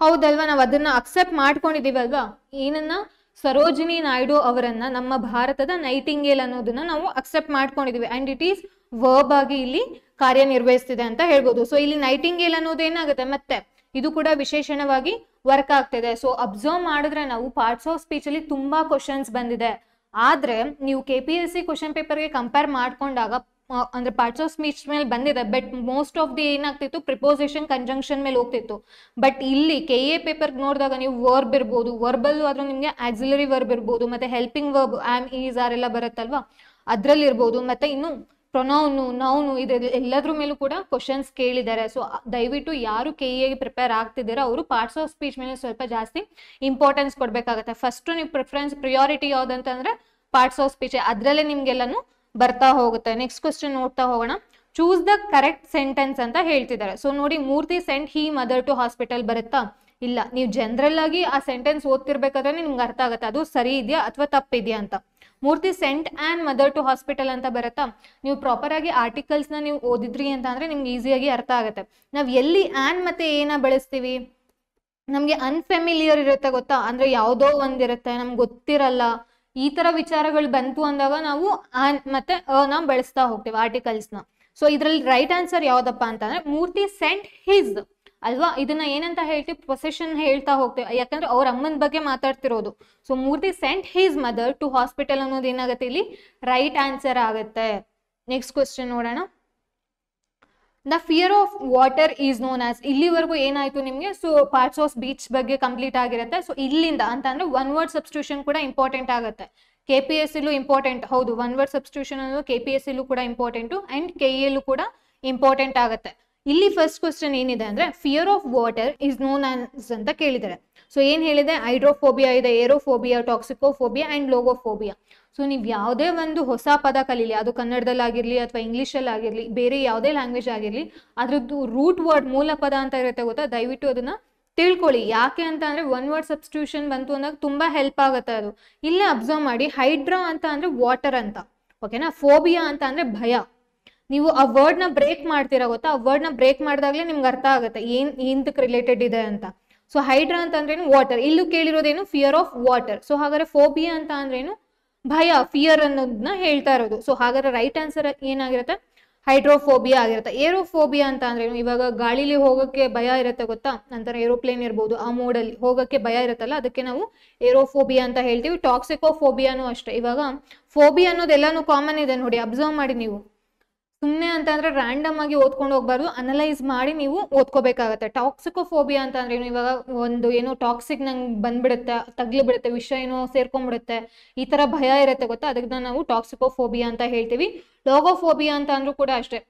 ಹೌದಲ್ವಾ? ನಾವು ಅದನ್ನ ಅಕ್ಸೆಪ್ಟ್ ಮಾಡ್ಕೊಂಡಿದೀವಲ್ವಾ? ಏನನ್ನ? ಸರೋಜಿನಿ ನಾಯ್ಡು ಅವರನ್ನ ನಮ್ಮ ಭಾರತದ ನೈಟಿಂಗೇಲ್ ಅನ್ನೋದನ್ನ ನಾವು ಅಕ್ಸೆಪ್ಟ್ ಮಾಡ್ಕೊಂಡಿದೀವಿ. ಅಂಡ್ ಇಟ್ ಈಸ್ ವರ್ಬ್ ಆಗಿ ಇಲ್ಲಿ ಕಾರ್ಯನಿರ್ವಹಿಸ್ತಿದೆ ಅಂತ ಹೇಳ್ಬೋದು. ಸೊ ಇಲ್ಲಿ ನೈಟಿಂಗೇಲ್ ಅನ್ನೋದು ಏನಾಗುತ್ತೆ? ಮತ್ತೆ ಇದು ಕೂಡ ವಿಶೇಷಣವಾಗಿ ವರ್ಕ್ ಆಗ್ತಿದೆ. ಸೊ ಅಬ್ಸರ್ವ್ ಮಾಡಿದ್ರೆ ನಾವು ಪಾರ್ಟ್ಸ್ ಆಫ್ ಸ್ಪೀಚ್ ಅಲ್ಲಿ ತುಂಬಾ ಕ್ವಶನ್ಸ್ ಬಂದಿದೆ. ಆದ್ರೆ, ನೀವು K P S C question ಪೇಪರ್ಗೆ ಕಂಪೇರ್ ಮಾಡ್ಕೊಂಡಾಗ ಅಂದ್ರೆ ಪಾರ್ಟ್ಸ್ ಆಫ್ ಸ್ಪೀಚ್ ಮೇಲೆ ಬಂದಿದೆ ಬಟ್ ಮೋಸ್ಟ್ ಆಫ್ ದಿ ಏನಾಗ್ತಿತ್ತು ಪ್ರಿಪೋಸಿಷನ್ ಕಂಜಂಕ್ಷನ್ ಮೇಲೆ ಹೋಗ್ತಿತ್ತು. ಬಟ್ ಇಲ್ಲಿ ಕೆ ಎ ಪೇಪರ್ ನೋಡಿದಾಗ ನೀವು ವರ್ಬ್ ಇರ್ಬೋದು ವರ್ಬಲ್ ಆದ್ರೂ ನಿಮಗೆ ಆಕ್ಸಿಲರಿ ವರ್ಬ್ ಇರ್ಬೋದು, ಮತ್ತೆ helping verb am is are ಎಲ್ಲ ಬರುತ್ತಲ್ವಾ? ಅದ್ರಲ್ಲಿ ಇರ್ಬೋದು, ಮತ್ತೆ ಇನ್ನು ಪ್ರೊನೌನು ನೌನು ಇದೆ, ಎಲ್ಲದ್ರ ಮೇಲೂ ಕೂಡ ಕ್ವಶನ್ಸ್ ಕೇಳಿದ್ದಾರೆ. ಸೊ ದಯವಿಟ್ಟು ಯಾರು ಕೆ ಎಗೆ ಪ್ರಿಪೇರ್ ಆಗ್ತಿದ್ದೀರಾ ಅವರು ಪಾರ್ಟ್ಸ್ ಆಫ್ ಸ್ಪೀಚ್ ಮೇಲೆ ಸ್ವಲ್ಪ ಜಾಸ್ತಿ ಇಂಪಾರ್ಟೆನ್ಸ್ ಕೊಡಬೇಕಾಗತ್ತೆ. ಫಸ್ಟ್ ನೀವು ಪ್ರಿಫರೆನ್ಸ್ ಪ್ರಿಯಾರಿಟಿ ಯಾವ್ದಂತಂದ್ರೆ ಪಾರ್ಟ್ಸ್ ಆಫ್ ಸ್ಪೀಚ್ ಅದರಲ್ಲೇ ನಿಮ್ಗೆಲ್ಲನೂ ಬರ್ತಾ ಹೋಗುತ್ತೆ. ನೆಕ್ಸ್ಟ್ ಕ್ವಶನ್ ನೋಡ್ತಾ ಹೋಗೋಣ. ಚೂಸ್ ದ ಕರೆಕ್ಟ್ ಸೆಂಟೆನ್ಸ್ ಅಂತ ಹೇಳ್ತಿದ್ದಾರೆ. ಸೊ ನೋಡಿ, Murthy sent he mother to hospital ಬರುತ್ತಾ? ಇಲ್ಲ. ನೀವು ಜನರಲ್ ಆಗಿ ಆ ಸೆಂಟೆನ್ಸ್ ಓದ್ತಿರ್ಬೇಕಾದ್ರೆ ನಿಮ್ಗೆ ಅರ್ಥ ಆಗುತ್ತೆ. ಅದು ಸರಿ ಇದೆಯಾ ಅಥವಾ ತಪ್ಪಿದೆಯಾ ಅಂತ. Murthy sent and mother to hospital ಅಂತ ಬರುತ್ತಾ? ನೀವು ಪ್ರಾಪರ್ ಆಗಿ ಆರ್ಟಿಕಲ್ಸ್ನ ನೀವು ಓದಿದ್ರಿ ಅಂತ ಅಂದ್ರೆ ನಿಮ್ಗೆ ಈಸಿಯಾಗಿ ಅರ್ಥ ಆಗುತ್ತೆ. ನಾವು ಎಲ್ಲಿ ಆ್ಯಂಡ್ ಮತ್ತೆ ಏನ ಬಳಸ್ತೀವಿ? ನಮಗೆ ಅನ್ಫೆಮಿಲಿಯರ್ ಇರುತ್ತೆ ಗೊತ್ತಾ? ಅಂದ್ರೆ ಯಾವುದೋ ಒಂದಿರುತ್ತೆ. ನಮ್ಗೆ ಗೊತ್ತಿರಲ್ಲ. ಈ ತರ ವಿಚಾರಗಳು ಬಂತು ಅಂದಾಗ ನಾವು ಮತ್ತೆ ಅನ ಬಳಸ್ತಾ ಹೋಗ್ತೀವಿ ಆರ್ಟಿಕಲ್ಸ್ನ ಸೊ ಇದ್ರಲ್ಲಿ ರೈಟ್ ಆನ್ಸರ್ ಯಾವ್ದಪ್ಪ ಅಂತಂದ್ರೆ ಮೂರ್ತಿ ಸೆಂಟ್ ಹಿಸ್ ಅಲ್ವಾ? ಇದನ್ನ ಏನಂತ ಹೇಳ್ತೀವಿ ಪೊಸೆಷನ್ ಹೇಳ್ತಾ ಹೋಗ್ತೇವೆ. ಯಾಕಂದ್ರೆ ಅವ್ರ ಅಮ್ಮನ ಬಗ್ಗೆ ಮಾತಾಡ್ತಿರೋದು. So Murthy sent his mother to hospital ಅನ್ನೋದು ಏನಾಗುತ್ತೆ ಇಲ್ಲಿ? ರೈಟ್ ಆನ್ಸರ್ ಆಗುತ್ತೆ. ನೆಕ್ಸ್ಟ್ ಕ್ವಶನ್ ನೋಡೋಣ. The fear of water is known as ಇಲ್ಲಿವರೆಗೂ ಏನಾಯ್ತು ನಿಮಗೆ? ಸೊ ಪಾರ್ಟ್ಸ್ ಆಫ್ ಬೀಚ್ ಬಗ್ಗೆ ಕಂಪ್ಲೀಟ್ ಆಗಿರುತ್ತೆ. ಸೊ ಇಲ್ಲಿಂದ ಅಂತ ಅಂದ್ರೆ ಒನ್ ವರ್ಡ್ ಸಬ್ಸ್ಟಿಟ್ಯೂಷನ್ ಕೂಡ ಇಂಪಾರ್ಟೆಂಟ್ ಆಗುತ್ತೆ. ಕೆ ಪಿ ಎಸ್ ಇಲ್ಲೂ ಇಂಪಾರ್ಟೆಂಟ್ ಹೌದು ಒನ್ ವರ್ಡ್ ಸಬ್ಸ್ಟಿಟ್ಯೂಷನ್ ಅನ್ನೋದು ಕೆ ಪಿ ಎಸ್ ಇಲ್ಲೂ ಕೂಡ ಇಂಪಾರ್ಟೆಂಟು ಅಂಡ್ ಕೆ ಎಲ್ಲೂ ಕೂಡ ಇಂಪಾರ್ಟೆಂಟ್ ಆಗುತ್ತೆ. ಇಲ್ಲಿ ಫಸ್ಟ್ ಕ್ವಶನ್ ಏನಿದೆ ಅಂದ್ರೆ fear of water is known as ಅಂತ ಕೇಳಿದ್ದಾರೆ. ಸೊ ಏನ್ ಹೇಳಿದೆ? ಹೈಡ್ರೋಫೋಬಿಯಾ ಇದೆ ಏರೋಫೋಬಿಯಾ ಟಾಕ್ಸಿಕೋಫೋಬಿಯಾ ಅಂಡ್ ಲೋಗೋಫೋಬಿಯಾ ಸೊ ನೀವು ಯಾವುದೇ ಒಂದು ಹೊಸ ಪದ ಕಲೀಲಿ, ಅದು ಕನ್ನಡದಲ್ಲಾಗಿರ್ಲಿ ಅಥವಾ ಇಂಗ್ಲೀಷಲ್ಲಿ ಆಗಿರಲಿ ಬೇರೆ ಯಾವುದೇ ಲ್ಯಾಂಗ್ವೇಜ್ ಆಗಿರಲಿ, ಅದ್ರದ್ದು ರೂಟ್ ವರ್ಡ್ ಮೂಲ ಪದ ಅಂತ ಇರುತ್ತೆ ಗೊತ್ತಾ? ದಯವಿಟ್ಟು ಅದನ್ನು ತಿಳ್ಕೊಳ್ಳಿ. ಯಾಕೆ ಅಂತ ಅಂದರೆ ಒನ್ ವರ್ಡ್ ಸಬ್ಸ್ಟಿಟ್ಯೂಷನ್ ಬಂತು ಅಂದಾಗ ತುಂಬ ಹೆಲ್ಪ್ ಆಗುತ್ತೆ ಅದು. ಇಲ್ಲೇ ಅಬ್ಸರ್ವ್ ಮಾಡಿ. ಹೈಡ್ರಾ ಅಂತ ಅಂದರೆ ವಾಟರ್ ಅಂತ. ಓಕೆನಾ ಫೋಬಿಯಾ ಅಂತ ಅಂದರೆ ಭಯ. ನೀವು ಆ ವರ್ಡ್ನ ಬ್ರೇಕ್ ಮಾಡ್ತೀರಾ ಗೊತ್ತಾ? ಆ ವರ್ಡ್ನ ಬ್ರೇಕ್ ಮಾಡಿದಾಗಲೇ ನಿಮ್ಗೆ ಅರ್ಥ ಆಗುತ್ತೆ. ಏನು ಹಿಂದಕ್ಕೆ ರಿಲೇಟೆಡ್ ಇದೆ ಅಂತ. ಸೊ ಹೈಡ್ರಾ ಅಂತ ಅಂದ್ರೇನು ವಾಟರ್ ಇಲ್ಲೂ ಕೇಳಿರೋದೇನು ಫಿಯರ್ ಆಫ್ ವಾಟರ್ ಸೊ ಹಾಗಾದ್ರೆ ಫೋಬಿಯಾ ಅಂತ ಅಂದ್ರೇನು ಭಯ ಫಿಯರ್ ಅನ್ನೋದನ್ನ ಹೇಳ್ತಾ ಇರೋದು. ಸೊ ಹಾಗಾದ್ರೆ ರೈಟ್ ಆನ್ಸರ್ ಏನಾಗಿರುತ್ತೆ? ಹೈಡ್ರೋಫೋಬಿಯಾ ಆಗಿರುತ್ತೆ. ಏರೋಫೋಬಿಯಾ ಅಂತ ಅಂದ್ರೆ? ಇವಾಗ ಗಾಳಿಲಿ ಹೋಗೋಕ್ಕೆ ಭಯ ಇರುತ್ತೆ ಗೊತ್ತಾ? ನಂತರ ಏರೋಪ್ಲೇನ್ ಇರ್ಬೋದು, ಆ ಮೋಡಲ್ಲಿ ಹೋಗೋಕ್ಕೆ ಭಯ ಇರುತ್ತಲ್ಲ? ಅದಕ್ಕೆ ನಾವು ಏರೋಫೋಬಿಯಾ ಅಂತ ಹೇಳ್ತೀವಿ. ಟಾಕ್ಸಿಕೋಫೋಬಿಯಾನು ಅಷ್ಟೇ. ಇವಾಗ ಫೋಬಿಯಾ ಅನ್ನೋದೆಲ್ಲಾನು ಕಾಮನ್ ಇದೆ ನೋಡಿ. ಅಬ್ಸರ್ವ್ ಮಾಡಿ ನೀವು. ಸುಮ್ಮನೆ ಅಂತ ಅಂದ್ರೆ ರ್ಯಾಂಡಮ್ ಆಗಿ ಓದ್ಕೊಂಡು ಹೋಗ್ಬಾರ್ದು. ಅನಲೈಸ್ ಮಾಡಿ ನೀವು ಓದ್ಕೋಬೇಕಾಗತ್ತೆ. ಟಾಕ್ಸಿಕೋಫೋಬಿಯಾ ಅಂತ ಅಂದ್ರೆ ಇವಾಗ ಒಂದು ಏನೋ ಟಾಕ್ಸಿಕ್ ನಂಗೆ ಬಂದ್ಬಿಡುತ್ತೆ ತಗ್ಲಿ ಬಿಡುತ್ತೆ ವಿಷ ಏನೋ ಸೇರ್ಕೊಂಡ್ಬಿಡುತ್ತೆ ಈ ತರ ಭಯ ಇರುತ್ತೆ ಗೊತ್ತಾ? ಅದನ್ನ ನಾವು ಟಾಕ್ಸಿಕೋಫೋಬಿಯಾ ಅಂತ ಹೇಳ್ತೀವಿ. ಲೋಗೋಫೋಬಿಯಾ ಅಂತ ಅಂದ್ರೂ ಕೂಡ ಅಷ್ಟೇ.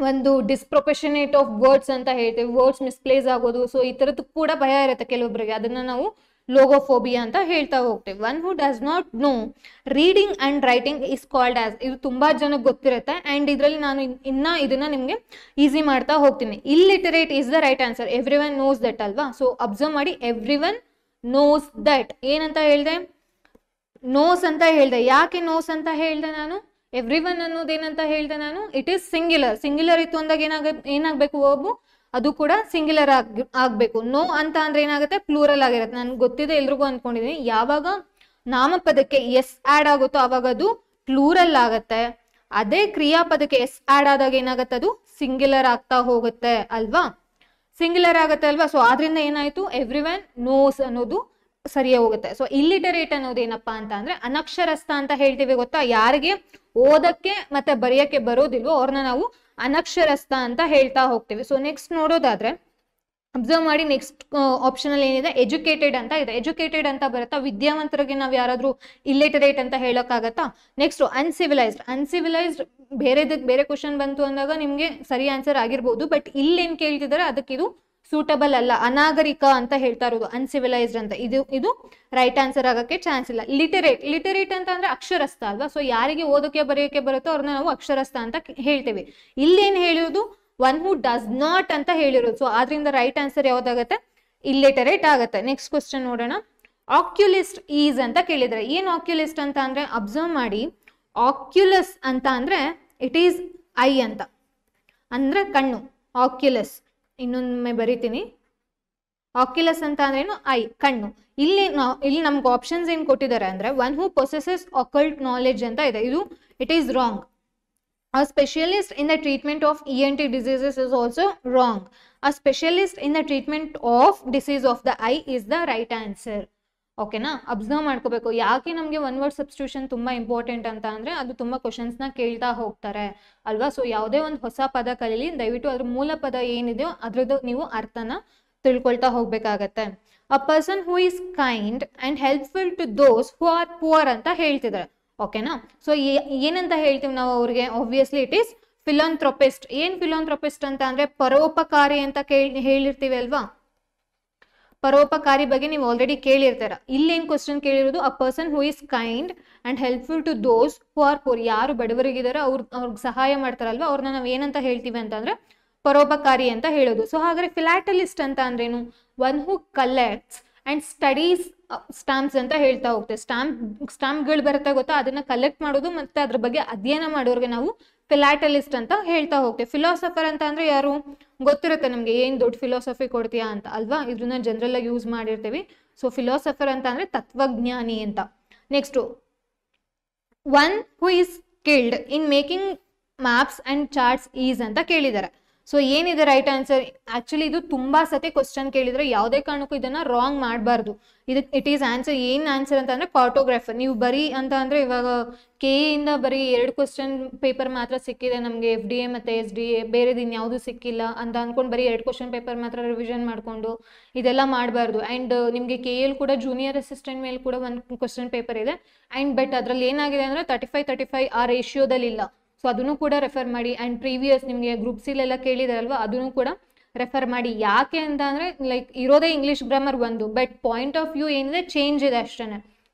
ಒಂದು ಡಿಸ್ಪ್ರೊಪೆಷನೇಟ್ ಆಫ್ ವರ್ಡ್ಸ್ ಅಂತ ಹೇಳ್ತೀವಿ. ವರ್ಡ್ಸ್ ಮಿಸ್ಪ್ಲೇಸ್ ಆಗೋದು ಸೊ ಈ ತರದ್ದು ಕೂಡ ಭಯ ಇರುತ್ತೆ ಕೆಲವೊಬ್ಬರಿಗೆ ಅದನ್ನ ನಾವು ಲೋಗೋಫೋಬಿಯಾ ಅಂತ ಹೇಳ್ತಾ ಹೋಗ್ತೀವಿ. One who does not know reading and writing is called as ಇದು ತುಂಬಾ ಜನಕ್ಕೆ ಗೊತ್ತಿರುತ್ತೆ. ಅಂಡ್ ಇದರಲ್ಲಿ ನಾನು ಇನ್- ಇನ್ನ ಇದನ್ನ ನಿಮಗೆ ಈಸಿ ಮಾಡ್ತಾ ಹೋಗ್ತೀನಿ. Illiterate is the right answer everyone knows that ಅಲ್ವಾ? ಸೊ ಅಬ್ಸರ್ವ್ ಮಾಡಿ ಎವ್ರಿ ಒನ್ ನೋಸ್ ದಟ್ ಏನಂತ ಹೇಳಿದೆ? ನೋಸ್ ಅಂತ ಹೇಳಿದೆ. ಯಾಕೆ ನೋಸ್ ಅಂತ ಹೇಳಿದೆ ನಾನು? ಎವ್ರಿ ಒನ್ ಅನ್ನೋದೇನಂತ ಹೇಳಿದೆ ನಾನು? ಇಟ್ ಈಸ್ ಸಿಂಗ್ಯುಲರ್ ಸಿಂಗ್ಯುಲರ್ ಇತ್ತು ಅಂದಾಗ ಏನಾಗ, ಏನಾಗಬೇಕು ವರ್ಬು ಅದು ಕೂಡ ಸಿಂಗ್ಯುಲರ್ ಆಗಿ ಆಗ್ಬೇಕು. ನೋ ಅಂತ ಅಂದ್ರೆ ಏನಾಗುತ್ತೆ? ಪ್ಲೂರಲ್ ಆಗಿರುತ್ತೆ. ನನ್ಗೆ ಗೊತ್ತಿದೆ, ಎಲ್ರಿಗೂ ಅನ್ಕೊಂಡಿದೀನಿ. ಯಾವಾಗ ನಾಮಪದಕ್ಕೆ ಎಸ್ ಆಡ್ ಆಗುತ್ತೋ ಅವಾಗ ಅದು ಪ್ಲೂರಲ್ ಆಗತ್ತೆ. ಅದೇ ಕ್ರಿಯಾಪದಕ್ಕೆ ಎಸ್ ಆಡ್ ಆದಾಗ ಏನಾಗುತ್ತೆ ಅದು? ಸಿಂಗ್ಯುಲರ್ ಆಗ್ತಾ ಹೋಗುತ್ತೆ, ಅಲ್ವಾ? ಸಿಂಗ್ಯುಲರ್ ಆಗುತ್ತೆ ಅಲ್ವಾ? ಸೊ ಆದ್ರಿಂದ ಏನಾಯ್ತು? ಎವ್ರಿ ನೋಸ್ ಅನ್ನೋದು ಸರಿಯೇ ಹೋಗುತ್ತೆ. ಸೊ ಇಲ್ಲಿಟರೇಟ್ ಅನ್ನೋದು ಏನಪ್ಪಾ ಅಂತ ಅಂದ್ರೆ ಅನಕ್ಷರಸ್ಥ ಅಂತ ಹೇಳ್ತೀವಿ ಗೊತ್ತಾ? ಯಾರಿಗೆ ಓದಕ್ಕೆ ಮತ್ತೆ ಬರೆಯಕ್ಕೆ ಬರೋದಿಲ್ವೋ ಅವ್ರನ್ನ ನಾವು ಅನಕ್ಷರಸ್ಥ ಅಂತ ಹೇಳ್ತಾ ಹೋಗ್ತೀವಿ. ಸೊ ನೆಕ್ಸ್ಟ್ ನೋಡೋದಾದ್ರೆ ಅಬ್ಸರ್ವ್ ಮಾಡಿ ನೆಕ್ಸ್ಟ್ ಆಪ್ಷನ್ ಅಲ್ಲಿ ಏನಿದೆ? ಎಜುಕೇಟೆಡ್ ಅಂತ ಇದೆ. ಎಜುಕೇಟೆಡ್ ಅಂತ ಬರುತ್ತಾ? ವಿದ್ಯಾವಂತರಿಗೆ ನಾವು ಯಾರಾದ್ರೂ ಇಲ್ಲಿಟರೇಟ್ ಅಂತ ಹೇಳಕ್ಕಾಗತ್ತಾ? ನೆಕ್ಸ್ಟ್ ಅನ್ಸಿವಿಲೈಸ್ಡ್ ಅನ್ಸಿವಿಲೈಸ್ಡ್ ಬೇರೆದಕ್ಕೆ ಬೇರೆ ಕ್ವಶನ್ ಬಂತು ಅಂದಾಗ ನಿಮ್ಗೆ ಸರಿ ಆನ್ಸರ್ ಆಗಿರ್ಬೋದು. ಬಟ್ ಇಲ್ಲೇನು ಕೇಳ್ತಿದ್ದಾರೆ ಅದಕ್ಕೆ ಇದು ಸೂಟಬಲ್ ಅಲ್ಲ, ಅನಾಗರಿಕ ಅಂತ ಹೇಳ್ತಾ ಇರೋದು ಅನ್ಸಿವಿಲೈಸ್ಡ್ ಅಂತ. ಇದು ಇದು ರೈಟ್ ಆನ್ಸರ್ ಆಗಕ್ಕೆ ಚಾನ್ಸ್ ಇಲ್ಲ. ಲಿಟರೇಟ್ ಲಿಟರೇಟ್ ಅಂತ ಅಂದ್ರೆ ಅಕ್ಷರಸ್ಥ ಅಲ್ವಾ? ಸೊ ಯಾರಿಗೆ ಓದೋಕೆ ಬರೆಯೋಕೆ ಬರುತ್ತೋ ಅವ್ರನ್ನ ನಾವು ಅಕ್ಷರಸ್ಥ ಅಂತ ಹೇಳ್ತೇವೆ. ಇಲ್ಲೇನು ಹೇಳಿರೋದು ಒನ್ ಹೂ ಡಸ್ ನಾಟ್ ಅಂತ ಹೇಳಿರೋದು. ಸೊ ಆದ್ರಿಂದ ರೈಟ್ ಆನ್ಸರ್ ಯಾವ್ದಾಗತ್ತೆ? ಇಲ್ಲಿಟರೇಟ್ ಆಗತ್ತೆ. ನೆಕ್ಸ್ಟ್ ಕ್ವಶನ್ ನೋಡೋಣ. ಆಕ್ಯುಲಿಸ್ಟ್ ಈಸ್ ಅಂತ ಕೇಳಿದ್ರೆ, ಏನ್ ಆಕ್ಯುಲಿಸ್ಟ್ ಅಂತ ಅಂದ್ರೆ? ಅಬ್ಸರ್ವ್ ಮಾಡಿ. ಆಕ್ಯುಲಸ್ ಅಂತ ಅಂದ್ರೆ ಇಟ್ ಈಸ್ ಐ ಅಂತ. ಅಂದ್ರೆ ಕಣ್ಣು. ಆಕ್ಯುಲಸ್ ಇನ್ನೊಮ್ಮೆ ಬರಿತೀನಿ. ಆಕ್ಯುಲಸ್ ಅಂತ ಅಂದ್ರೇನು? ಐ, ಕಣ್ಣು. ಇಲ್ಲಿ ಇಲ್ಲಿ ನಮ್ಗೆ ಆಪ್ಷನ್ಸ್ ಏನು ಕೊಟ್ಟಿದ್ದಾರೆ ಅಂದ್ರೆ one who possesses occult knowledge ಅಂತ ಇದೆ. ಇದು it is wrong a specialist in the treatment of E N T diseases is also wrong a specialist in the treatment of disease of the eye is the right answer. ಓಕೆನಾ? Observe ಮಾಡ್ಕೋಬೇಕು. ಯಾಕೆ ನಮಗೆ one word substitution ತುಂಬ important ಅಂತ ಅಂದರೆ ಅದು ತುಂಬ ಕ್ವಶನ್ಸ್ನ ಕೇಳ್ತಾ ಹೋಗ್ತಾರೆ. ಅಲ್ವಾ? ಸೊ ಯಾವುದೇ ಒಂದು ಹೊಸ ಪದ ಕಲೀಲಿ ದಯವಿಟ್ಟು ಅದ್ರ ಮೂಲ ಪದ ಏನಿದೆಯೋ ಅದ್ರದ್ದು ನೀವು ಅರ್ಥನ ತಿಳ್ಕೊಳ್ತಾ ಹೋಗ್ಬೇಕಾಗತ್ತೆ. A person who is kind and helpful to those who are poor ಅಂತ ಹೇಳ್ತಿದ್ದಾರೆ. ಓಕೆನಾ? ಸೊ ಏನಂತ ಹೇಳ್ತೀವಿ ನಾವು ಅವ್ರಿಗೆ? ಆಬ್ವಿಯಸ್ಲಿ ಇಟ್ ಈಸ್ ಫಿಲಾಂಥ್ರೊಪಿಸ್ಟ್ ಏನ್ ಫಿಲಾಂಥ್ರೊಪಿಸ್ಟ್ ಅಂತ ಅಂದ್ರೆ ಪರೋಪಕಾರಿ ಅಂತ ಕೇಳಿ, ಹೇಳಿರ್ತೀವಿ ಅಲ್ವಾ? ಪರೋಪಕಾರಿ ಬಗ್ಗೆ ನೀವು ಆಲ್ರೆಡಿ ಕೇಳಿರ್ತಾರ. ಇಲ್ಲೇನ್ question ಕೇಳಿರೋದು a person who is kind and helpful to those who are poor ಯಾರು ಬಡವರಿಗಿದಾರೆ ಅವ್ರ, ಅವ್ರಿಗೆ ಸಹಾಯ ಮಾಡ್ತಾರಲ್ವ? ಅವ್ರನ್ನ ನಾವು ಏನಂತ ಹೇಳ್ತೀವಿ ಅಂತಂದ್ರೆ ಪರೋಪಕಾರಿ ಅಂತ ಹೇಳೋದು. ಸೊ ಹಾಗಾದ್ರೆ ಫಿಲಾಟಲಿಸ್ಟ್ ಅಂತ ಅಂದ್ರೇನು? One who collects and studies stamps ಅಂತ ಹೇಳ್ತಾ ಹೋಗ್ತೇವೆ. ಸ್ಟಾಂಪ್ ಸ್ಟಾಂಪ್ಗಳು ಬರುತ್ತೆ ಗೊತ್ತಾ? ಅದನ್ನ ಕಲೆಕ್ಟ್ ಮಾಡೋದು ಮತ್ತೆ ಅದ್ರ ಬಗ್ಗೆ ಅಧ್ಯಯನ ಮಾಡೋರಿಗೆ ನಾವು ಫಿಲಾಟಲಿಸ್ಟ್ ಅಂತ ಹೇಳ್ತಾ ಹೋಗ್ತೀವಿ ಫಿಲಾಸಫರ್ ಅಂತ ಅಂದ್ರೆ ಯಾರು? ಗೊತ್ತಿರುತ್ತೆ ನಮಗೆ, ಏನು ದೊಡ್ಡ ಫಿಲಾಸಫಿ ಕೊಡ್ತೀಯಾ ಅಂತ. ಅಲ್ವಾ? ಇದನ್ನ ಜನರಲ್ ಆಗಿ ಯೂಸ್ ಮಾಡಿರ್ತೀವಿ. ಸೊ ಫಿಲಾಸಫರ್ ಅಂತ ಅಂದ್ರೆ ತತ್ವಜ್ಞಾನಿ ಅಂತ. Next one who is skilled in making maps and charts is ಅಂತ ಕೇಳಿದ್ದಾರೆ ಸೊ ಏನಿದೆ ರೈಟ್ ಆನ್ಸರ್ ಆಕ್ಚುಲಿ ಇದು ತುಂಬಾ ಸತಿ ಕ್ವಶನ್ ಕೇಳಿದ್ರೆ ಯಾವುದೇ ಕಾರಣಕ್ಕೂ ಇದನ್ನ ರಾಂಗ್ ಮಾಡಬಾರ್ದು. ಇದು ಇಟ್ ಈಸ್ ಆನ್ಸರ್ ಏನ್ ಆನ್ಸರ್ ಅಂತ ಅಂದ್ರೆ ಫೋಟೋಗ್ರಾಫರ್ ನೀವು ಬರೀ ಅಂತ ಅಂದ್ರೆ ಇವಾಗ ಕೆ ಇಂದ ಬರೀ ಎರಡು ಕ್ವಶನ್ ಪೇಪರ್ ಮಾತ್ರ ಸಿಕ್ಕಿದೆ ನಮಗೆ ಎಫ್ ಡಿ ಎ ಮತ್ತೆ ಎಸ್ ಡಿ ಎ ಬೇರೆದು ಇನ್ಯಾವುದೂ ಸಿಕ್ಕಿಲ್ಲ ಅಂತ ಅನ್ಕೊಂಡು ಬರೀ ಎರಡು ಕ್ವಶನ್ ಪೇಪರ್ ಮಾತ್ರ ರಿವಿಷನ್ ಮಾಡಿಕೊಂಡು ಇದೆಲ್ಲ ಮಾಡಬಾರ್ದು. ಆ್ಯಂಡ್ ನಿಮಗೆ ಕೆ ಎಲ್ ಕೂಡ ಜೂನಿಯರ್ ಅಸಿಸ್ಟೆಂಟ್ ಮೇಲೆ ಕೂಡ ಒಂದು ಕ್ವಶನ್ ಪೇಪರ್ ಇದೆ. ಆ್ಯಂಡ್ ಬಟ್ ಅದರಲ್ಲಿ ಏನಾಗಿದೆ ಅಂದರೆ ತರ್ಟಿ ಫೈವ್ ತರ್ಟಿ ಫೈವ್ ಆ ರೇಷಿಯೋದಲ್ಲಿ ಇಲ್ಲ ಸೊ ಅದನ್ನು ಕೂಡ ರೆಫರ್ ಮಾಡಿ. ಆ್ಯಂಡ್ ಪ್ರೀವಿಯಸ್ ನಿಮಗೆ ಗ್ರೂಪ್ ಸಿಲೆಲ್ಲ ಕೇಳಿದಾರಲ್ವ, ಅದನ್ನು ಕೂಡ ರೆಫರ್ ಮಾಡಿ. ಯಾಕೆ ಅಂತ ಅಂದರೆ ಲೈಕ್ ಇರೋದೇ ಇಂಗ್ಲೀಷ್ ಗ್ರಾಮರ್ ಒಂದು. ಬಟ್ ಪಾಯಿಂಟ್ ಆಫ್ ವ್ಯೂ ಏನಿದೆ ಚೇಂಜ್ ಇದೆ ಅಷ್ಟೇ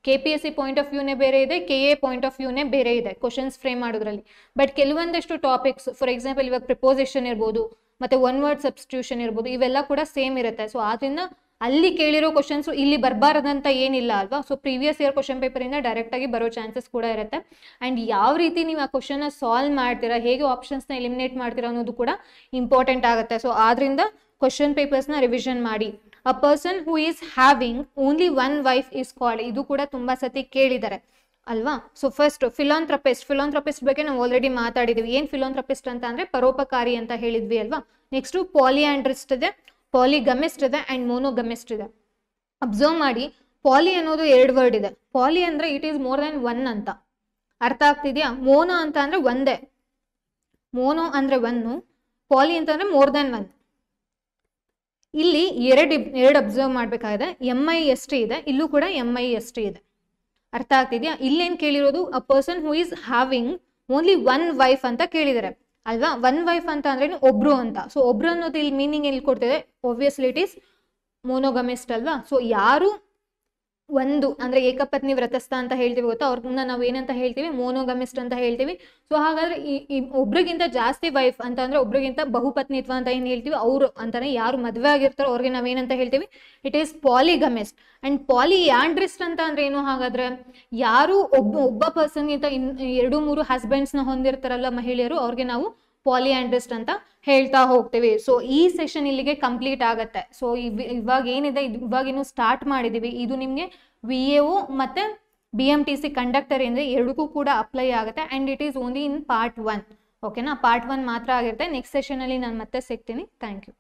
K P S C point of ವ್ಯೂನೇ ಬೇರೆ ಇದೆ ಕೆ ಎ ಪಾಯಿಂಟ್ ಆಫ್ ವ್ಯೂನೇ ಬೇರೆ ಇದೆ ಕ್ವಶನ್ಸ್ ಫ್ರೇಮ್ ಮಾಡೋದ್ರಲ್ಲಿ. ಬಟ್ ಕೆಲವೊಂದಷ್ಟು ಟಾಪಿಕ್ಸ್ ಫಾರ್ ಎಕ್ಸಾಂಪಲ್ ಇವಾಗ ಪ್ರಿಪೋಸಿಷನ್ ಇರ್ಬೋದು, ಮತ್ತು ಒನ್ ವರ್ಡ್ ಸಬ್ಸ್ಟಿಟ್ಯೂಷನ್ ಇರ್ಬೋದು, ಇವೆಲ್ಲ ಕೂಡ ಸೇಮ್ ಇರುತ್ತೆ. ಸೊ ಆದ್ರಿಂದ ಅಲ್ಲಿ ಕೇಳಿರೋ ಕ್ವಶನ್ಸ್ ಇಲ್ಲಿ ಬರಬಾರದಂತ ಏನಿಲ್ಲ ಅಲ್ವಾ? ಸೊ ಪ್ರೀವಿಯಸ್ ಇಯರ್ ಕ್ವಶನ್ ಪೇಪರಿಂದ ಡೈರೆಕ್ಟ್ ಆಗಿ ಬರೋ ಚಾನ್ಸಸ್ ಕೂಡ ಇರುತ್ತೆ. ಆ್ಯಂಡ್ ಯಾವ ರೀತಿ ನೀವು ಆ ಕ್ವಶನ್ನ ಸಾಲ್ವ್ ಮಾಡ್ತೀರಾ, ಹೇಗೆ ಆಪ್ಷನ್ಸ್ನ ಎಲಿಮಿನೇಟ್ ಮಾಡ್ತೀರಾ ಅನ್ನೋದು ಕೂಡ ಇಂಪಾರ್ಟೆಂಟ್ ಆಗುತ್ತೆ. ಸೊ ಆದ್ರಿಂದ ಕ್ವಶನ್ ಪೇಪರ್ಸ್ನ ರಿವಿಷನ್ ಮಾಡಿ. A person who is having only one wife is called ಇದು ಕೂಡ ತುಂಬಾ ಸತಿ ಕೇಳಿದ್ದಾರೆ ಅಲ್ವಾ? ಸೊ ಫಸ್ಟ್ ಫಿಲಾಂಥ್ರಪಿಸ್ಟ್ ಫಿಲಾಂಥ್ರಪಿಸ್ಟ್ ಬಗ್ಗೆ ನಾವು ಆಲ್ರೆಡಿ ಮಾತಾಡಿದ್ವಿ. ಏನ್ ಫಿಲಾಂಥ್ರಪಿಸ್ಟ್ ಅಂತ ಅಂದ್ರೆ ಪರೋಪಕಾರಿ ಅಂತ ಹೇಳಿದ್ವಿ ಅಲ್ವಾ? ನೆಕ್ಸ್ಟ್ ಪಾಲಿಯಾಂಡ್ರಿಸ್ಟ್ ಇದೆ. ಪಾಲಿಗಮಿಸ್ಟ್ ಇದೆ ಅಂಡ್ ಮೋನೋಗಮಿಸ್ಟ್ ಇದೆ. ಅಬ್ಸರ್ವ್ ಮಾಡಿ, ಪಾಲಿ ಅನ್ನೋದು ಎರಡು ವರ್ಡ್ ಇದೆ. ಪಾಲಿ ಅಂದ್ರೆ it is more than one ಅಂತ. ಅರ್ಥ ಆಗ್ತಿದೆಯಾ? ಮೋನೋ ಅಂತ ಅಂದ್ರೆ ಒಂದೇ. ಮೋನೋ ಅಂದ್ರೆ ಒನ್ನು ಪಾಲಿ ಅಂತ ಅಂದ್ರೆ ಮೋರ್ ದನ್ ಒನ್ ಇಲ್ಲಿ ಎರಡು ಎರಡು ಅಬ್ಸರ್ವ್ ಮಾಡ್ಬೇಕಾಗಿದೆ. ಎಂ ಐ ಎಸ್ ಟಿ ಇದೆ. ಇಲ್ಲೂ ಕೂಡ ಎಂ ಐ ಎಸ್ ಟಿ ಇದೆ. ಅರ್ಥ ಆಗ್ತಿದೆಯಾ? ಇಲ್ಲೇನು ಕೇಳಿರೋದು? A person who is having only one wife ಅಂತ ಕೇಳಿದ್ದಾರೆ. ಅಲ್ವಾ? ಒನ್ ವೈಫ್ ಅಂತ ಅಂದ್ರೆ ಒಬ್ರು ಅಂತ. ಸೊ ಒಬ್ರು ಅನ್ನೋದು ಇಲ್ಲಿ ಮೀನಿಂಗ್ ಎಲ್ಲಿ ಕೊಡ್ತಿದೆ? ಒಬ್ವಿಯಸ್ಲಿ ಇಟ್ ಈಸ್ ಮೋನೋಗಮಿಸ್ಟ್ ಅಲ್ವಾ? ಸೊ ಯಾರು ಒಂದು, ಅಂದ್ರೆ ಏಕಪತ್ನಿ ವ್ರತಸ್ಥ ಅಂತ ಹೇಳ್ತೀವಿ ಗೊತ್ತಾ? ಅವ್ರನ್ನ ನಾವು ಏನಂತ ಹೇಳ್ತೀವಿ? ಮೋನೋಗಮಿಸ್ಟ್ ಅಂತ ಹೇಳ್ತೀವಿ. ಸೊ ಹಾಗಾದ್ರೆ ಈ ಒಬ್ರಿಗಿಂತ ಜಾಸ್ತಿ ವೈಫ್ ಅಂತ ಅಂದ್ರೆ ಒಬ್ರಿಗಿಂತ ಬಹುಪತ್ನಿತ್ವ ಅಂತ ಏನ್ ಹೇಳ್ತೀವಿ? ಅವ್ರು ಅಂತಾನೆ ಯಾರು ಮದ್ವೆ ಆಗಿರ್ತಾರೋ ಅವ್ರಿಗೆ ನಾವೇನಂತ ಹೇಳ್ತೀವಿ? It is polygamist and poly polyandrist ಅಂತ ಅಂದ್ರೆ ಏನು? ಹಾಗಾದ್ರೆ ಯಾರು ಒಬ್ಬ ಒಬ್ಬ ಪರ್ಸನ್ಗಿಂತ ಇನ್, ಎರಡು, ಮೂರು ನ ಹೊಂದಿರ್ತಾರಲ್ಲ ಮಹಿಳೆಯರು, ಅವ್ರಿಗೆ ನಾವು ಪಾಲಿಯಾಂಡ್ರಿಸ್ಟ್ ಅಂತ ಹೇಳ್ತಾ ಹೋಗ್ತೀವಿ. ಸೊ ಈ ಸೆಷನ್ ಇಲ್ಲಿಗೆ ಕಂಪ್ಲೀಟ್ ಆಗತ್ತೆ. ಸೊ ಇವಾಗ ಏನಿದೆ, ಇದು ಇವಾಗ ಇನ್ನು ಸ್ಟಾರ್ಟ್ ಮಾಡಿದೀವಿ. ಇದು ನಿಮಗೆ ವಿ ಎ ಒ ಮತ್ತೆ B M T C conductor ಅಂದರೆ ಎರಡಕ್ಕೂ ಕೂಡ ಅಪ್ಲೈ ಆಗುತ್ತೆ. And it is only in part one ಓಕೆನಾ ಪಾರ್ಟ್ ಒನ್ ಮಾತ್ರ ಆಗಿರುತ್ತೆ. ನೆಕ್ಸ್ಟ್ ಸೆಷನಲ್ಲಿ ನಾನು ಮತ್ತೆ ಸಿಗ್ತೀನಿ. Thank you